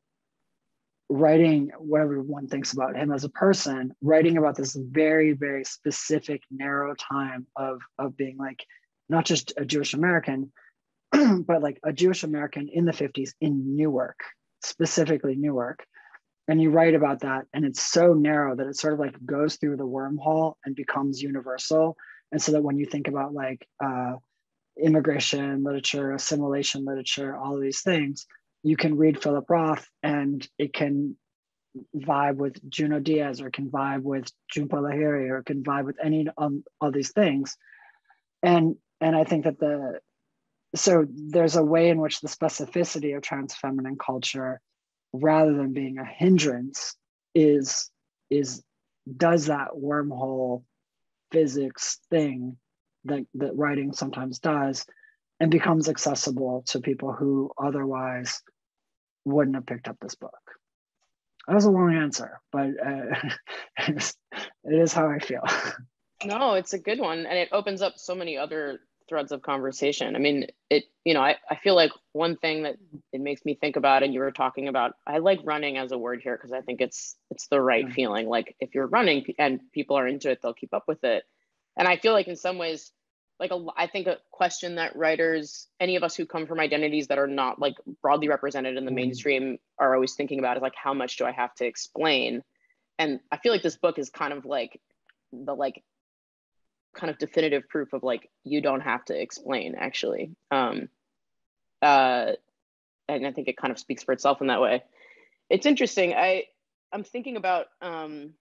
writing whatever one thinks about him as a person writing about this very very specific narrow time of of being like not just a jewish american but like a jewish american in the 50s in newark specifically newark. And you write about that and it's so narrow that it sort of like goes through the wormhole and becomes universal. And so that when you think about like uh, immigration literature assimilation literature all of these things you can read philip roth and it can vibe with Junot diaz or can vibe with jhumpa lahiri or can vibe with any um, of these things. And and i think that the so there's a way in which the specificity of trans feminine culture rather than being a hindrance is is does that wormhole physics thing that, that writing sometimes does and becomes accessible to people who otherwise wouldn't have picked up this book. That was a long answer, but uh, it is how I feel. No, it's a good one. And it opens up so many other threads of conversation. I mean, it, you know, I, I feel like one thing that it makes me think about, and you were talking about, I like running as a word here because I think it's it's the right feeling. Like if you're running and people are into it, they'll keep up with it. And I feel like in some ways, like a, I think a question that writers, any of us who come from identities that are not like broadly represented in the mm-hmm. mainstream, are always thinking about is like, how much do I have to explain? And I feel like this book is kind of like the like kind of definitive proof of like you don't have to explain actually um uh and i think it kind of speaks for itself in that way it's interesting i i'm thinking about um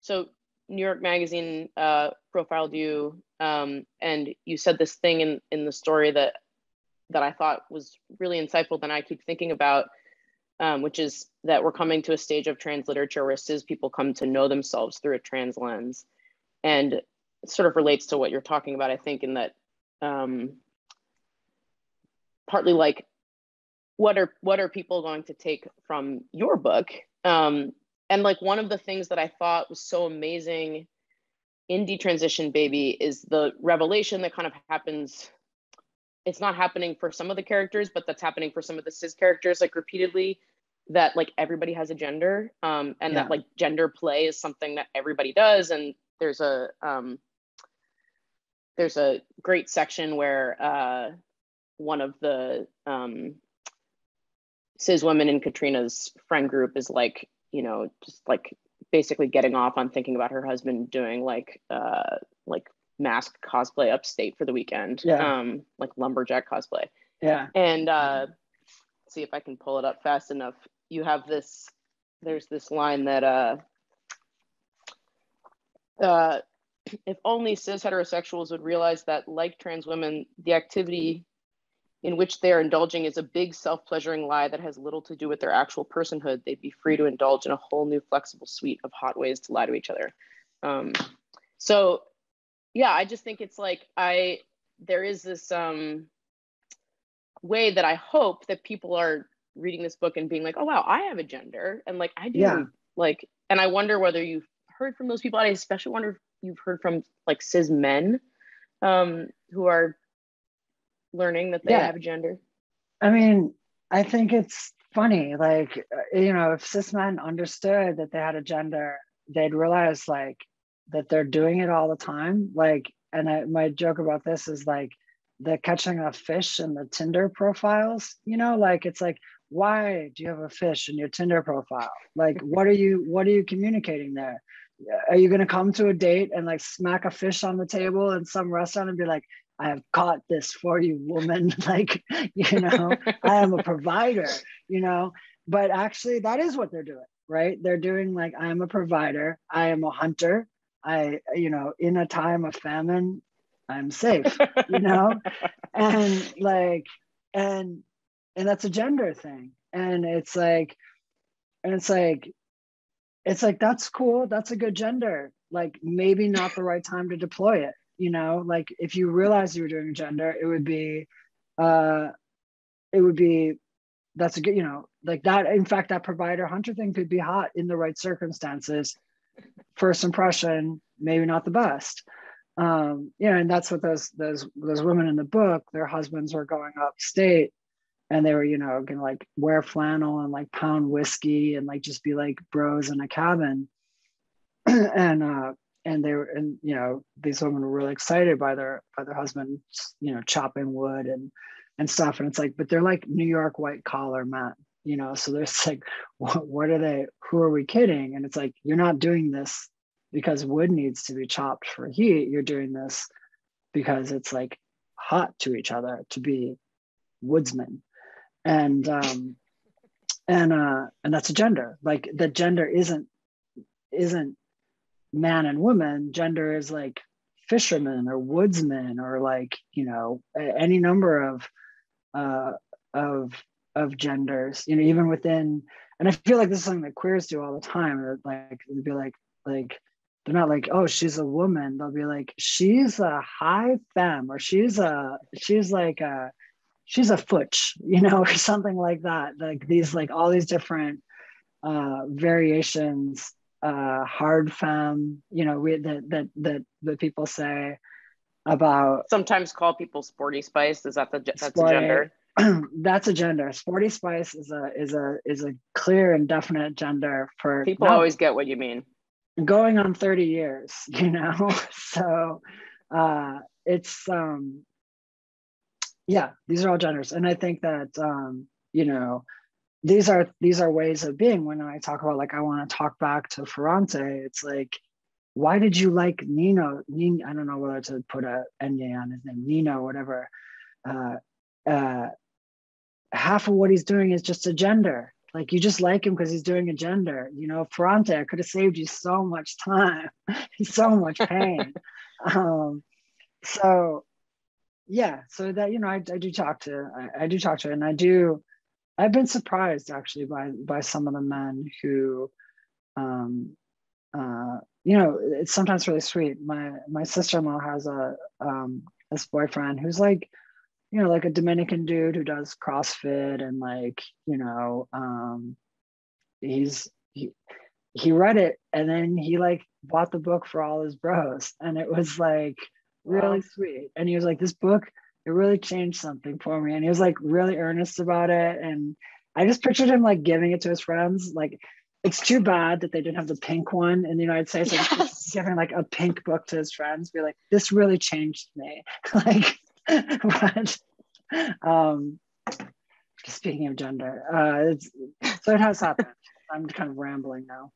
so new york magazine uh profiled you um and you said this thing in in the story that that i thought was really insightful that i keep thinking about um, which is that we're coming to a stage of trans literature where cis people come to know themselves through a trans lens and sort of relates to what you're talking about, I think, in that um, partly like what are what are people going to take from your book? Um, and like one of the things that I thought was so amazing in Detransition Baby is the revelation that kind of happens. It's not happening for some of the characters, but that's happening for some of the cis characters, like repeatedly that like everybody has a gender um, and yeah. that like gender play is something that everybody does and there's a um, there's a great section where uh, one of the um, cis women in Katrina's friend group is like, you know, just like basically getting off on thinking about her husband doing like uh, like masc cosplay upstate for the weekend, yeah. um, like lumberjack cosplay. Yeah. And uh, see if I can pull it up fast enough. You have this. There's this line that uh, uh, if only cis heterosexuals would realize that, like trans women, the activity in which they are indulging is a big self pleasuring lie that has little to do with their actual personhood, they'd be free to indulge in a whole new flexible suite of hot ways to lie to each other. Um, so, yeah, I just think it's like I, there is this um, way that I hope that people are reading this book and being like, oh, wow, I have a gender. And like, I do, yeah. like, and I wonder whether you've heard from those people. I especially wonder if you've heard from like cis men um, who are learning that they yeah. have a gender? I mean, I think it's funny. Like, you know, if cis men understood that they had a gender, they'd realize like that they're doing it all the time. Like, and I, my joke about this is like the catching a fish in the Tinder profiles. You know, like it's like, why do you have a fish in your Tinder profile? Like, what are you what are you communicating there? are you going to come to a date and like smack a fish on the table in some restaurant and be like i have caught this for you woman like you know i am a provider you know? But actually that is what they're doing right? They're doing like i'm a provider i am a hunter i you know in a time of famine i'm safe you know? And like and and that's a gender thing. And it's like and it's like it's like that's cool that's a good gender like maybe not the right time to deploy it you know like if you realize you were doing gender it would be uh it would be that's a good you know like that in fact that provider hunter thing could be hot in the right circumstances. First impression maybe not the best. Um you know and that's what those those those women in the book their husbands were going upstate and they were you know gonna like wear flannel and like pound whiskey and like just be like bros in a cabin. And uh and they were and you know these women were really excited by their by their husband you know chopping wood and and stuff. And it's like but they're like new york white collar men you know so there's like what, what are they who are we kidding? And it's like you're not doing this because wood needs to be chopped for heat. You're doing this because it's like hot to each other to be woodsmen. And um, and uh, and that's a gender. Like the gender isn't isn't man and woman. Gender is like fisherman or woodsman or like you know any number of uh, of of genders. You know, even within and I feel like this is something that queers do all the time. Like they'd be like, like they're not like oh she's a woman they'll be like she's a high femme or she's a she's like a she's a futch you know or something like that like these like all these different uh variations uh hard femme you know we that that that that people say about sometimes call people sporty spice. Is that the that's sporty, a gender? That's a gender. Sporty spice is a is a is a clear and definite gender for people always get what you mean. going on 30 years you know? So uh it's um yeah these are all genders. And i think that um you know these are these are ways of being. When i talk about like i want to talk back to ferrante it's like why did you like nino? Nino i don't know whether to put a enya on his name nino whatever. Uh uh half of what he's doing is just a gender. Like you just like him because he's doing a gender. You know ferrante i could have saved you so much time so much pain. Um so yeah so that you know i, I do talk to I, I, do talk to and i do i've been surprised actually by by some of the men who um uh you know it's sometimes really sweet my my sister-in-law has a um this boyfriend who's like you know like a dominican dude who does crossfit and like you know um he's he, he read it and then he like bought the book for all his bros and it was like really wow. sweet. And he was like, this book, it really changed something for me. And he was like really earnest about it. And I just pictured him like giving it to his friends. Like, it's too bad that they didn't have the pink one in the United States. Like yes. giving like a pink book to his friends, be like, this really changed me. like, but um, speaking of gender, uh, so it has happened. I'm kind of rambling now.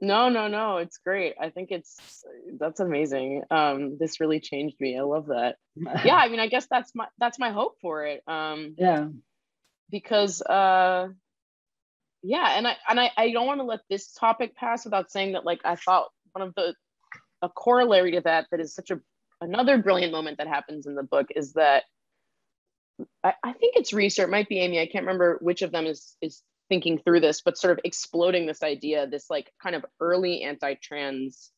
No, no, no. It's great. I think it's that's amazing. Um, this really changed me. I love that. yeah, I mean, I guess that's my that's my hope for it. Um, yeah. Because uh, yeah, and I and I, I don't want to let this topic pass without saying that like I thought one of the a corollary to that that is such a another brilliant moment that happens in the book is that I, I think it's Reese or it might be Amy. I can't remember which of them is is thinking through this, but sort of exploding this idea, this like kind of early anti-trans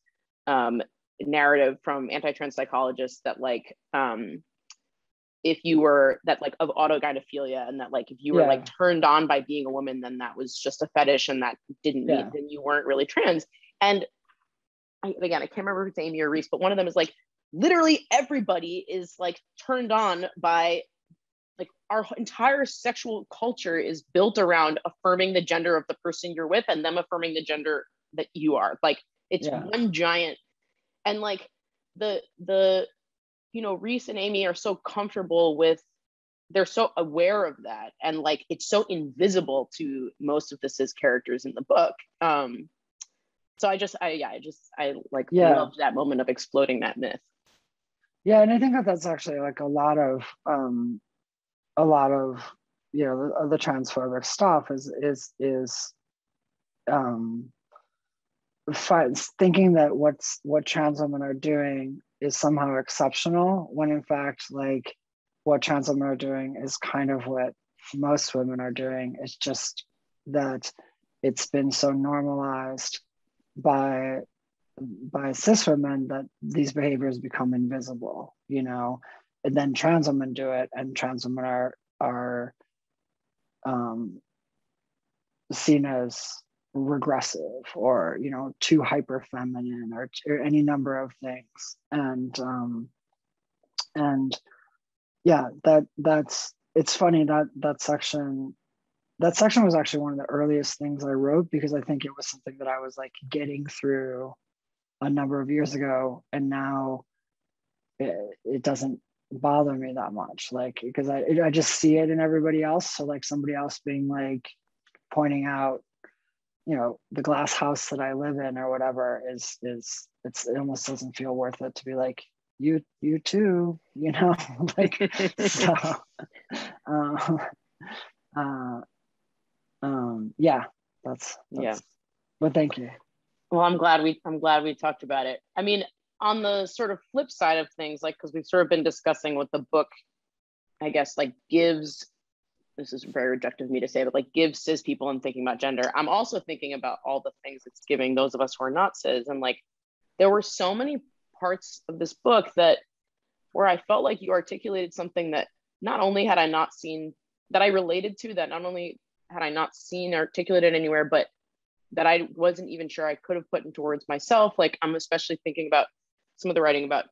um, narrative from anti-trans psychologists that like um, if you were that like of autogynephilia and that like if you were yeah. like turned on by being a woman, then that was just a fetish and that didn't yeah. mean then you weren't really trans. And I, again, I can't remember if it's Amy or Reese, but one of them is like literally everybody is like turned on by like our entire sexual culture is built around affirming the gender of the person you're with and them affirming the gender that you are like it's yeah. one giant and like the the you know reese and amy are so comfortable with they're so aware of that and like it's so invisible to most of the cis characters in the book um so i just i yeah i just i like yeah. love that moment of exploding that myth yeah and i think that that's actually like a lot of um a lot of you know the, the transphobic stuff is is is um thinking that what's what trans women are doing is somehow exceptional when in fact like what trans women are doing is kind of what most women are doing. It's just that it's been so normalized by by cis women that these behaviors become invisible you know and then trans women do it and trans women are are um, seen as regressive or you know too hyper feminine or, or, any number of things. And um and yeah that that's it's funny that that section that section was actually one of the earliest things i wrote because i think it was something that i was like getting through a number of years ago and now it, it doesn't bother me that much like because I, I just see it in everybody else. So like somebody else being like pointing out you know the glass house that i live in or whatever is is it's it almost doesn't feel worth it to be like you you too you know like so um, uh, um yeah that's, that's yeah but thank you. Well i'm glad we i'm glad we talked about it. I mean on the sort of flip side of things, like because we've sort of been discussing what the book, I guess, like gives this is very rejective of me to say, but like gives cis people and thinking about gender. I'm also thinking about all the things it's giving those of us who are not cis. And like there were so many parts of this book that where I felt like you articulated something that not only had I not seen that I related to, that not only had I not seen articulated anywhere, but that I wasn't even sure I could have put into words myself. Like I'm especially thinking about some of the writing about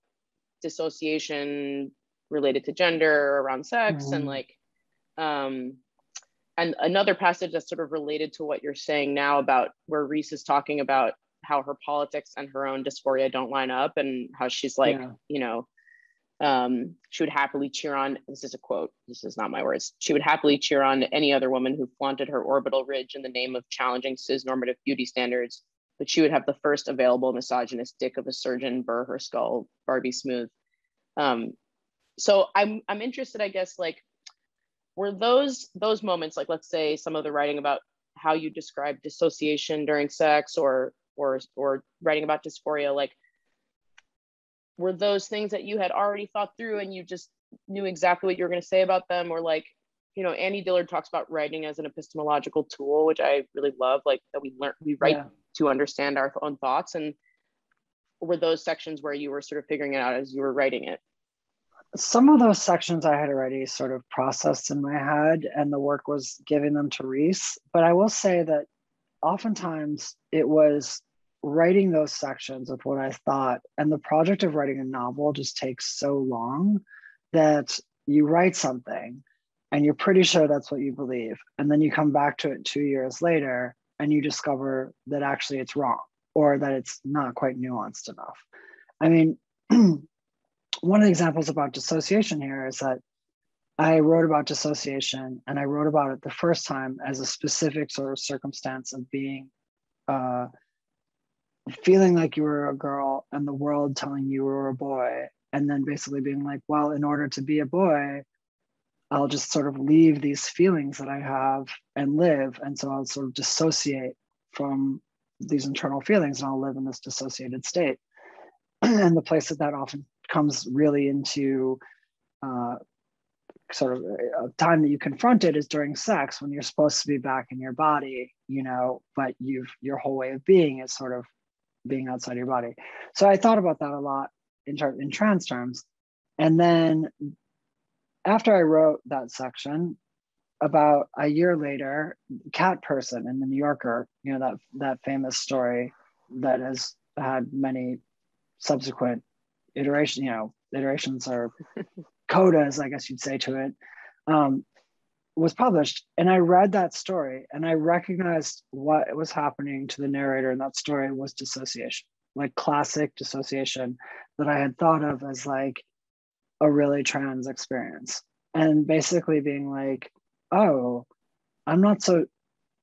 dissociation related to gender around sex mm-hmm. and like um and another passage that's sort of related to what you're saying now about where Reese is talking about how her politics and her own dysphoria don't line up and how she's like, yeah. you know, um, she would happily cheer on, this is a quote, this is not my words, she would happily cheer on any other woman who flaunted her orbital ridge in the name of challenging cis normative beauty standards, but she would have the first available misogynist dick of a surgeon burr her skull, Barbie Smooth. Um, so I'm, I'm interested, I guess, like, were those those moments, like let's say some of the writing about how you describe dissociation during sex or or or writing about dysphoria, like were those things that you had already thought through and you just knew exactly what you were going to say about them or like you know annie dillard talks about writing as an epistemological tool which i really love like that we learn we write yeah. To understand our own thoughts? And were those sections where you were sort of figuring it out as you were writing it? Some of those sections i had already sort of processed in my head and the work was giving them to reese. But i will say that oftentimes it was writing those sections of what I thought, and the project of writing a novel just takes so long that you write something and you're pretty sure that's what you believe. And then you come back to it two years later and you discover that actually it's wrong or that it's not quite nuanced enough. I mean, one of the examples about dissociation here is that I wrote about dissociation and I wrote about it the first time as a specific sort of circumstance of being uh, feeling like you were a girl and the world telling you were a boy and then basically being like well in order to be a boy i'll just sort of leave these feelings that i have and live and so i'll sort of dissociate from these internal feelings and i'll live in this dissociated state and the place that that often comes really into uh, sort of a time that you confront it is during sex when you're supposed to be back in your body you know but you've your whole way of being is sort of being outside your body. So I thought about that a lot in, ter- in trans terms. And then after I wrote that section, about a year later, Cat Person in the New Yorker, you know, that, that famous story that has had many subsequent iterations, you know, iterations or codas, I guess you'd say to it. Um, was published and i read that story and i recognized what was happening to the narrator in that story was dissociation like classic dissociation that i had thought of as like a really trans experience. And basically being like oh i'm not so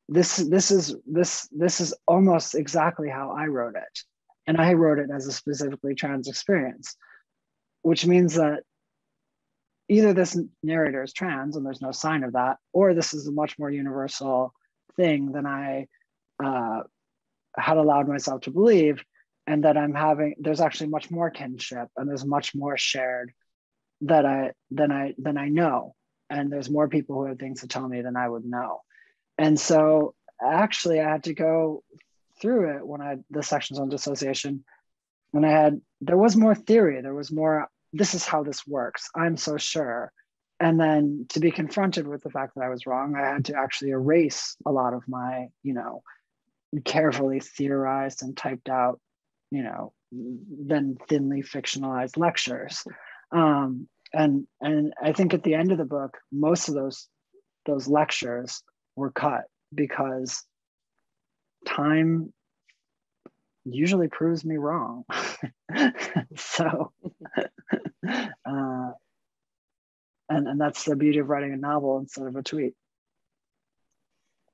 this this is this this is almost exactly how i wrote it. And i wrote it as a specifically trans experience which means that either this narrator is trans and there's no sign of that, or this is a much more universal thing than I uh, had allowed myself to believe, and that I'm having there's actually much more kinship and there's much more shared that I than I than I know, and there's more people who have things to tell me than I would know, and so actually I had to go through it when I the sections on dissociation when I had there was more theory, there was more this is how this works. I'm so sure. And then to be confronted with the fact that I was wrong, I had to actually erase a lot of my, you know, carefully theorized and typed out, you know, then thinly fictionalized lectures. Um, and and I think at the end of the book, most of those those lectures were cut because time usually proves me wrong. so, uh, and and that's the beauty of writing a novel instead of a tweet.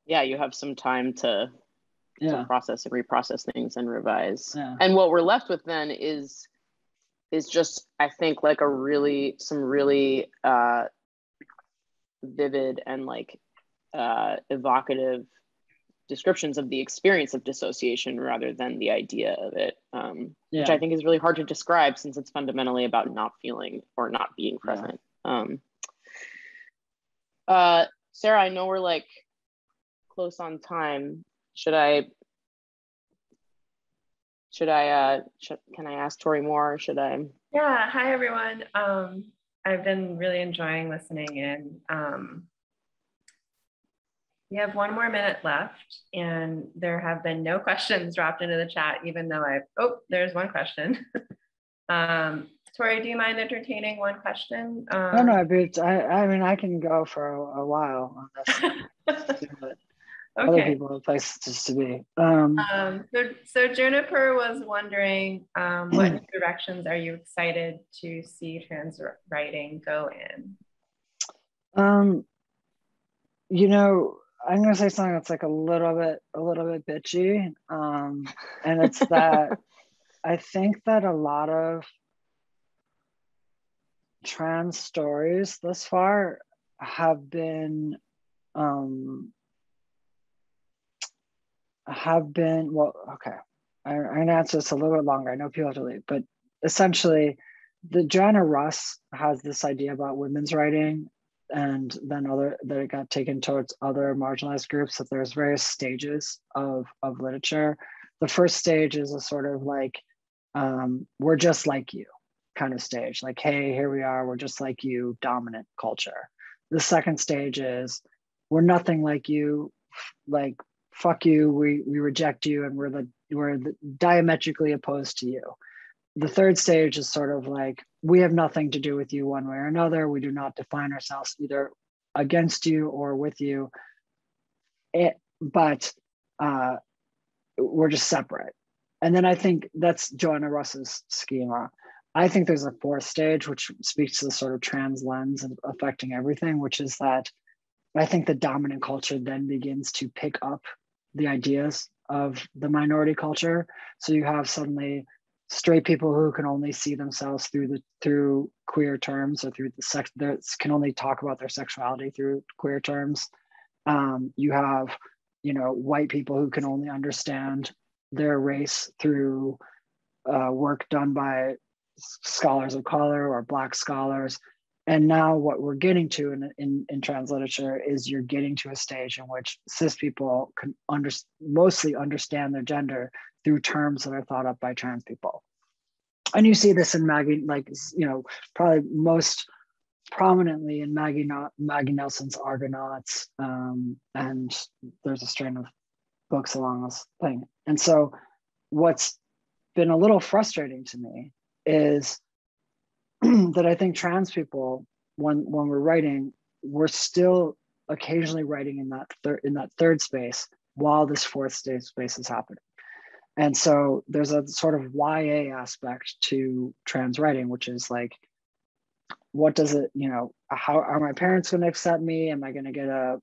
Yeah, you have some time to, yeah. to process and reprocess things and revise. Yeah. And what we're left with then is is just I think like a really some really uh, vivid and like uh, evocative descriptions of the experience of dissociation rather than the idea of it, um, yeah. which I think is really hard to describe since it's fundamentally about not feeling or not being present. Yeah. Um, uh, Sarah, I know we're like close on time. Should I should I uh should, can I ask Torrey more? Should I Yeah, hi everyone. Um I've been really enjoying listening in. Um we have one more minute left and there have been no questions dropped into the chat, even though I've, oh, there's one question. um, Torrey, do you mind entertaining one question? Um, no, no, but I, I mean, I can go for a, a while on this. okay. Other people have places to be. Um, um, so, so Juniper was wondering um, what directions are you excited to see trans writing go in? Um, you know, I'm gonna say something that's like a little bit a little bit bitchy, um, and it's that I think that a lot of trans stories thus far have been um, have been well. Okay, I, I'm gonna answer this a little bit longer. I know people have to leave, but essentially, the Joanna Russ has this idea about women's writing and then other that it got taken towards other marginalized groups that there's various stages of of literature the first stage is a sort of like um, we're just like you kind of stage like hey here we are we're just like you dominant culture the second stage is we're nothing like you like fuck you we we reject you and we're the we're the diametrically opposed to you the third stage is sort of like we have nothing to do with you one way or another. We do not define ourselves either against you or with you. It, but uh, we're just separate. And then I think that's Joanna Russ's schema. I think there's a fourth stage, which speaks to the sort of trans lens and affecting everything, which is that I think the dominant culture then begins to pick up the ideas of the minority culture. So you have suddenly straight people who can only see themselves through the through queer terms or through the sex that can only talk about their sexuality through queer terms um, you have you know white people who can only understand their race through uh, work done by scholars of color or black scholars and now what we're getting to in, in, in trans literature is you're getting to a stage in which cis people can under, mostly understand their gender through terms that are thought up by trans people. And you see this in Maggie, like, you know, probably most prominently in Maggie, Maggie Nelson's Argonauts. Um, and there's a strain of books along this thing. And so what's been a little frustrating to me is that I think trans people, when when we're writing, we're still occasionally writing in that third in that third space while this fourth stage space is happening. And so there's a sort of YA aspect to trans writing, which is like, what does it, you know, how are my parents going to accept me? Am I going to get a,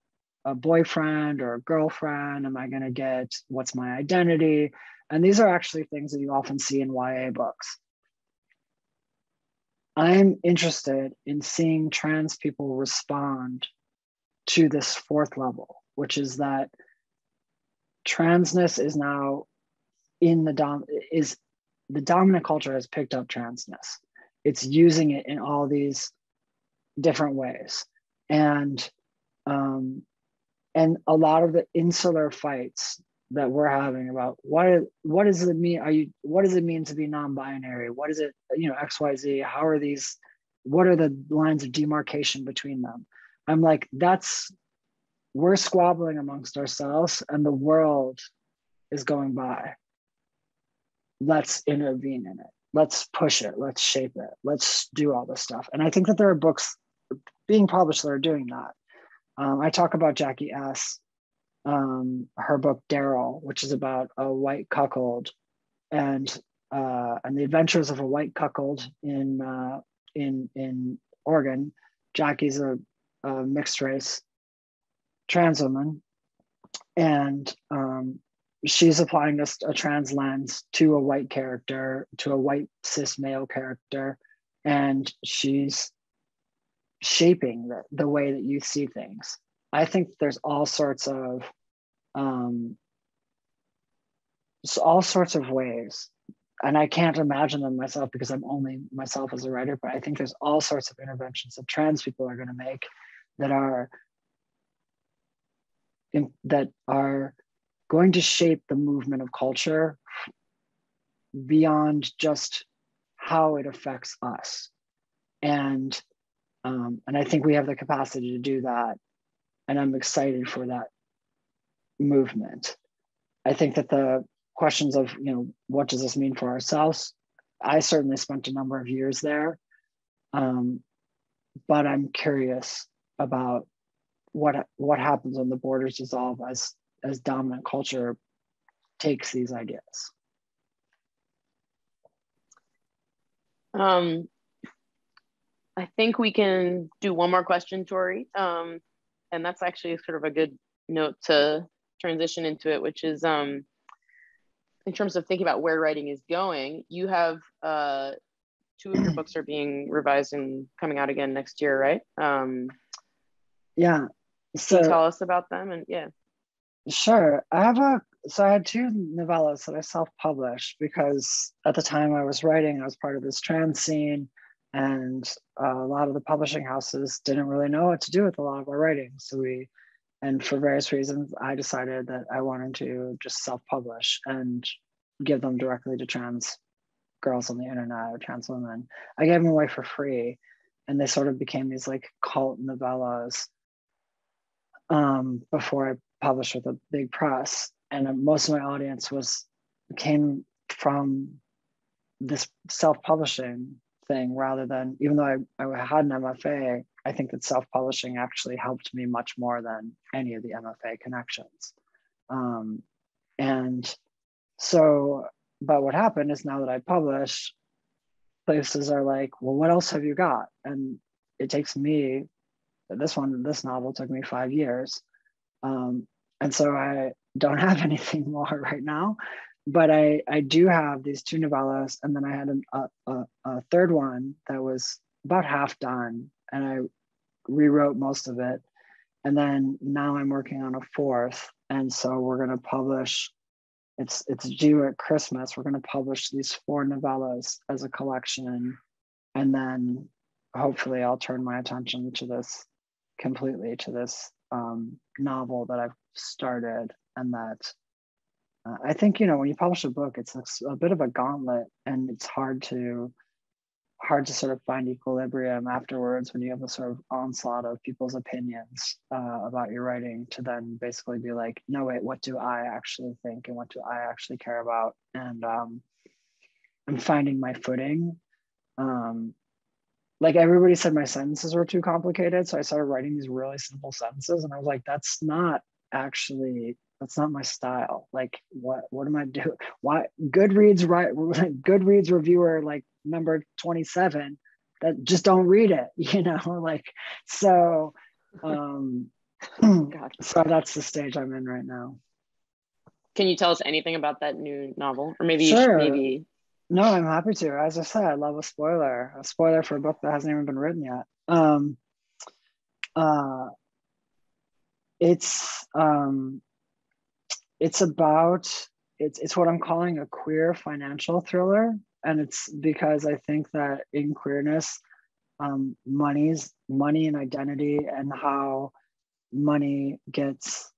a boyfriend or a girlfriend? Am I going to get what's my identity? And these are actually things that you often see in YA books. I'm interested in seeing trans people respond to this fourth level, which is that transness is now in the dom is the dominant culture has picked up transness. It's using it in all these different ways, and um, and a lot of the insular fights that we're having about what what does it mean? Are you what does it mean to be non-binary? What is it? You know, X Y Z. How are these? What are the lines of demarcation between them? I'm like, that's we're squabbling amongst ourselves, and the world is going by let's intervene in it let's push it let's shape it let's do all this stuff and i think that there are books being published that are doing that um, i talk about jackie ess um, her book darryl which is about a white cuckold and uh, and the adventures of a white cuckold in uh, in in oregon. Jackie's a, a mixed race trans woman and um, she's applying this a trans lens to a white character to a white cis male character. And she's shaping the, the way that you see things i think there's all sorts of um all sorts of ways. And i can't imagine them myself because i'm only myself as a writer but i think there's all sorts of interventions that trans people are going to make that are in, that are going to shape the movement of culture beyond just how it affects us. And um, and i think we have the capacity to do that and i'm excited for that movement. I think that the questions of you know what does this mean for ourselves? I certainly spent a number of years there. Um, but i'm curious about what what happens when the borders dissolve as as dominant culture takes these ideas. Um i think we can do one more question torrey. Um and that's actually sort of a good note to transition into it which is um in terms of thinking about where writing is going you have uh two of your books are being revised and coming out again next year right um yeah so tell us about them and yeah. Sure. I have a so I had two novellas that I self-published because at the time I was writing, I was part of this trans scene, and uh, a lot of the publishing houses didn't really know what to do with a lot of our writing. So we, and for various reasons, I decided that I wanted to just self-publish and give them directly to trans girls on the internet or trans women. I gave them away for free, and they sort of became these like cult novellas um, before I published with a big press, and most of my audience was came from this self-publishing thing rather than even though I, I had an MFA, I think that self-publishing actually helped me much more than any of the MFA connections. Um, and so, but what happened is now that I publish, places are like, well, what else have you got? And it takes me this one, this novel took me five years. Um, and so I don't have anything more right now, but I, I do have these two novellas. And then I had a, a, a third one that was about half done and I rewrote most of it. And then now I'm working on a fourth. And so we're going to publish it's it's due at Christmas. We're going to publish these four novellas as a collection, and then hopefully I'll turn my attention to this completely to this um, novel that I've started, and that uh, I think you know when you publish a book, it's a, a bit of a gauntlet, and it's hard to hard to sort of find equilibrium afterwards when you have a sort of onslaught of people's opinions uh, about your writing to then basically be like no wait what do i actually think and what do i actually care about? And um, i'm finding my footing. Um, like everybody said my sentences were too complicated so i started writing these really simple sentences and i was like that's not actually that's not my style like what what am i doing why goodreads right goodreads reviewer like number 27 that just don't read it you know like so um so that's the stage i'm in right now can you tell us anything about that new novel or maybe sure. maybe no, I'm happy to. As I said, I love a spoiler. A spoiler for a book that hasn't even been written yet. Um, uh, it's um, it's about it's it's what I'm calling a queer financial thriller, and it's because I think that in queerness, um, money's money and identity and how money gets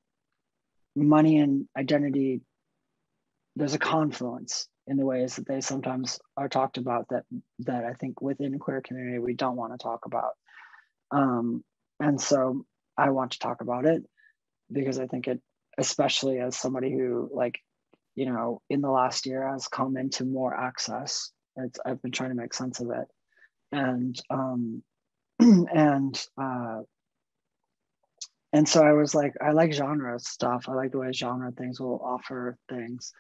money and identity. There's a confluence in the ways that they sometimes are talked about that that I think within queer community we don't want to talk about. Um, and so I want to talk about it because I think it, especially as somebody who like, you know, in the last year has come into more access. It's I've been trying to make sense of it, and um, and uh, and so I was like, I like genre stuff. I like the way genre things will offer things,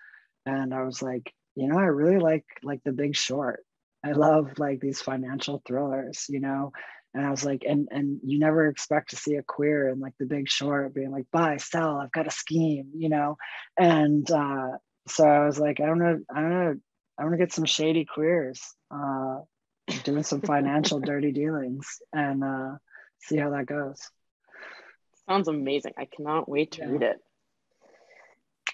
and I was like, you know, I really like like The Big Short. I love like these financial thrillers, you know. And I was like, and and you never expect to see a queer in like The Big Short being like, buy, sell, I've got a scheme, you know. And uh, so I was like, I don't know, I don't know, I want to get some shady queers, uh, doing some financial dirty dealings, and uh, see how that goes. Sounds amazing. I cannot wait to yeah. read it.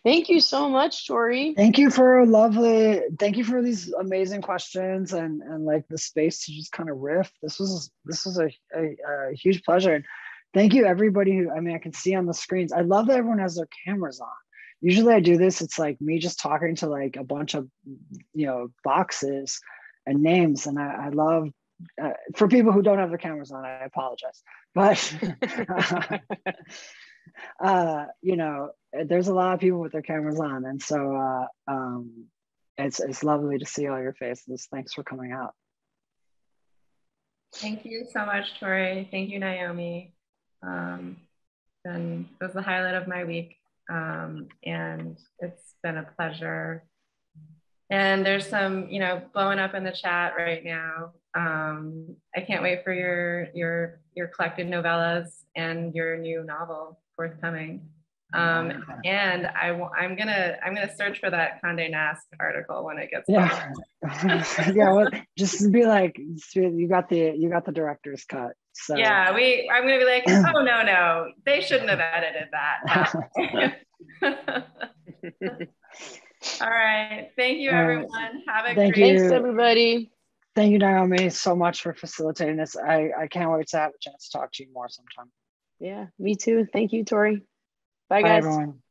Thank you so much, Torrey. Thank you for a lovely, thank you for these amazing questions and and like the space to just kind of riff. This was this was a, a, a huge pleasure. And thank you everybody who I mean I can see on the screens. I love that everyone has their cameras on. Usually I do this, it's like me just talking to like a bunch of you know boxes and names. And I, I love uh, for people who don't have their cameras on, I apologize. But uh, you know, there's a lot of people with their cameras on. And so uh, um, it's it's lovely to see all your faces. Thanks for coming out. Thank you so much, Torrey. Thank you, Naomi. Um, and it was the highlight of my week. Um, and it's been a pleasure. And there's some, you know, blowing up in the chat right now. Um, I can't wait for your your your collected novellas and your new novel forthcoming. Um, and I, I'm gonna I'm gonna search for that Condé Nast article when it gets yeah yeah well, just be like you got the you got the director's cut so yeah we I'm gonna be like oh no no they shouldn't have edited that all right thank you everyone have a thank great you. Thanks everybody. Thank you, Naomi, so much for facilitating this. I, I can't wait to have a chance to talk to you more sometime. Yeah, me too. Thank you, Torrey. Bye, Bye guys. everyone.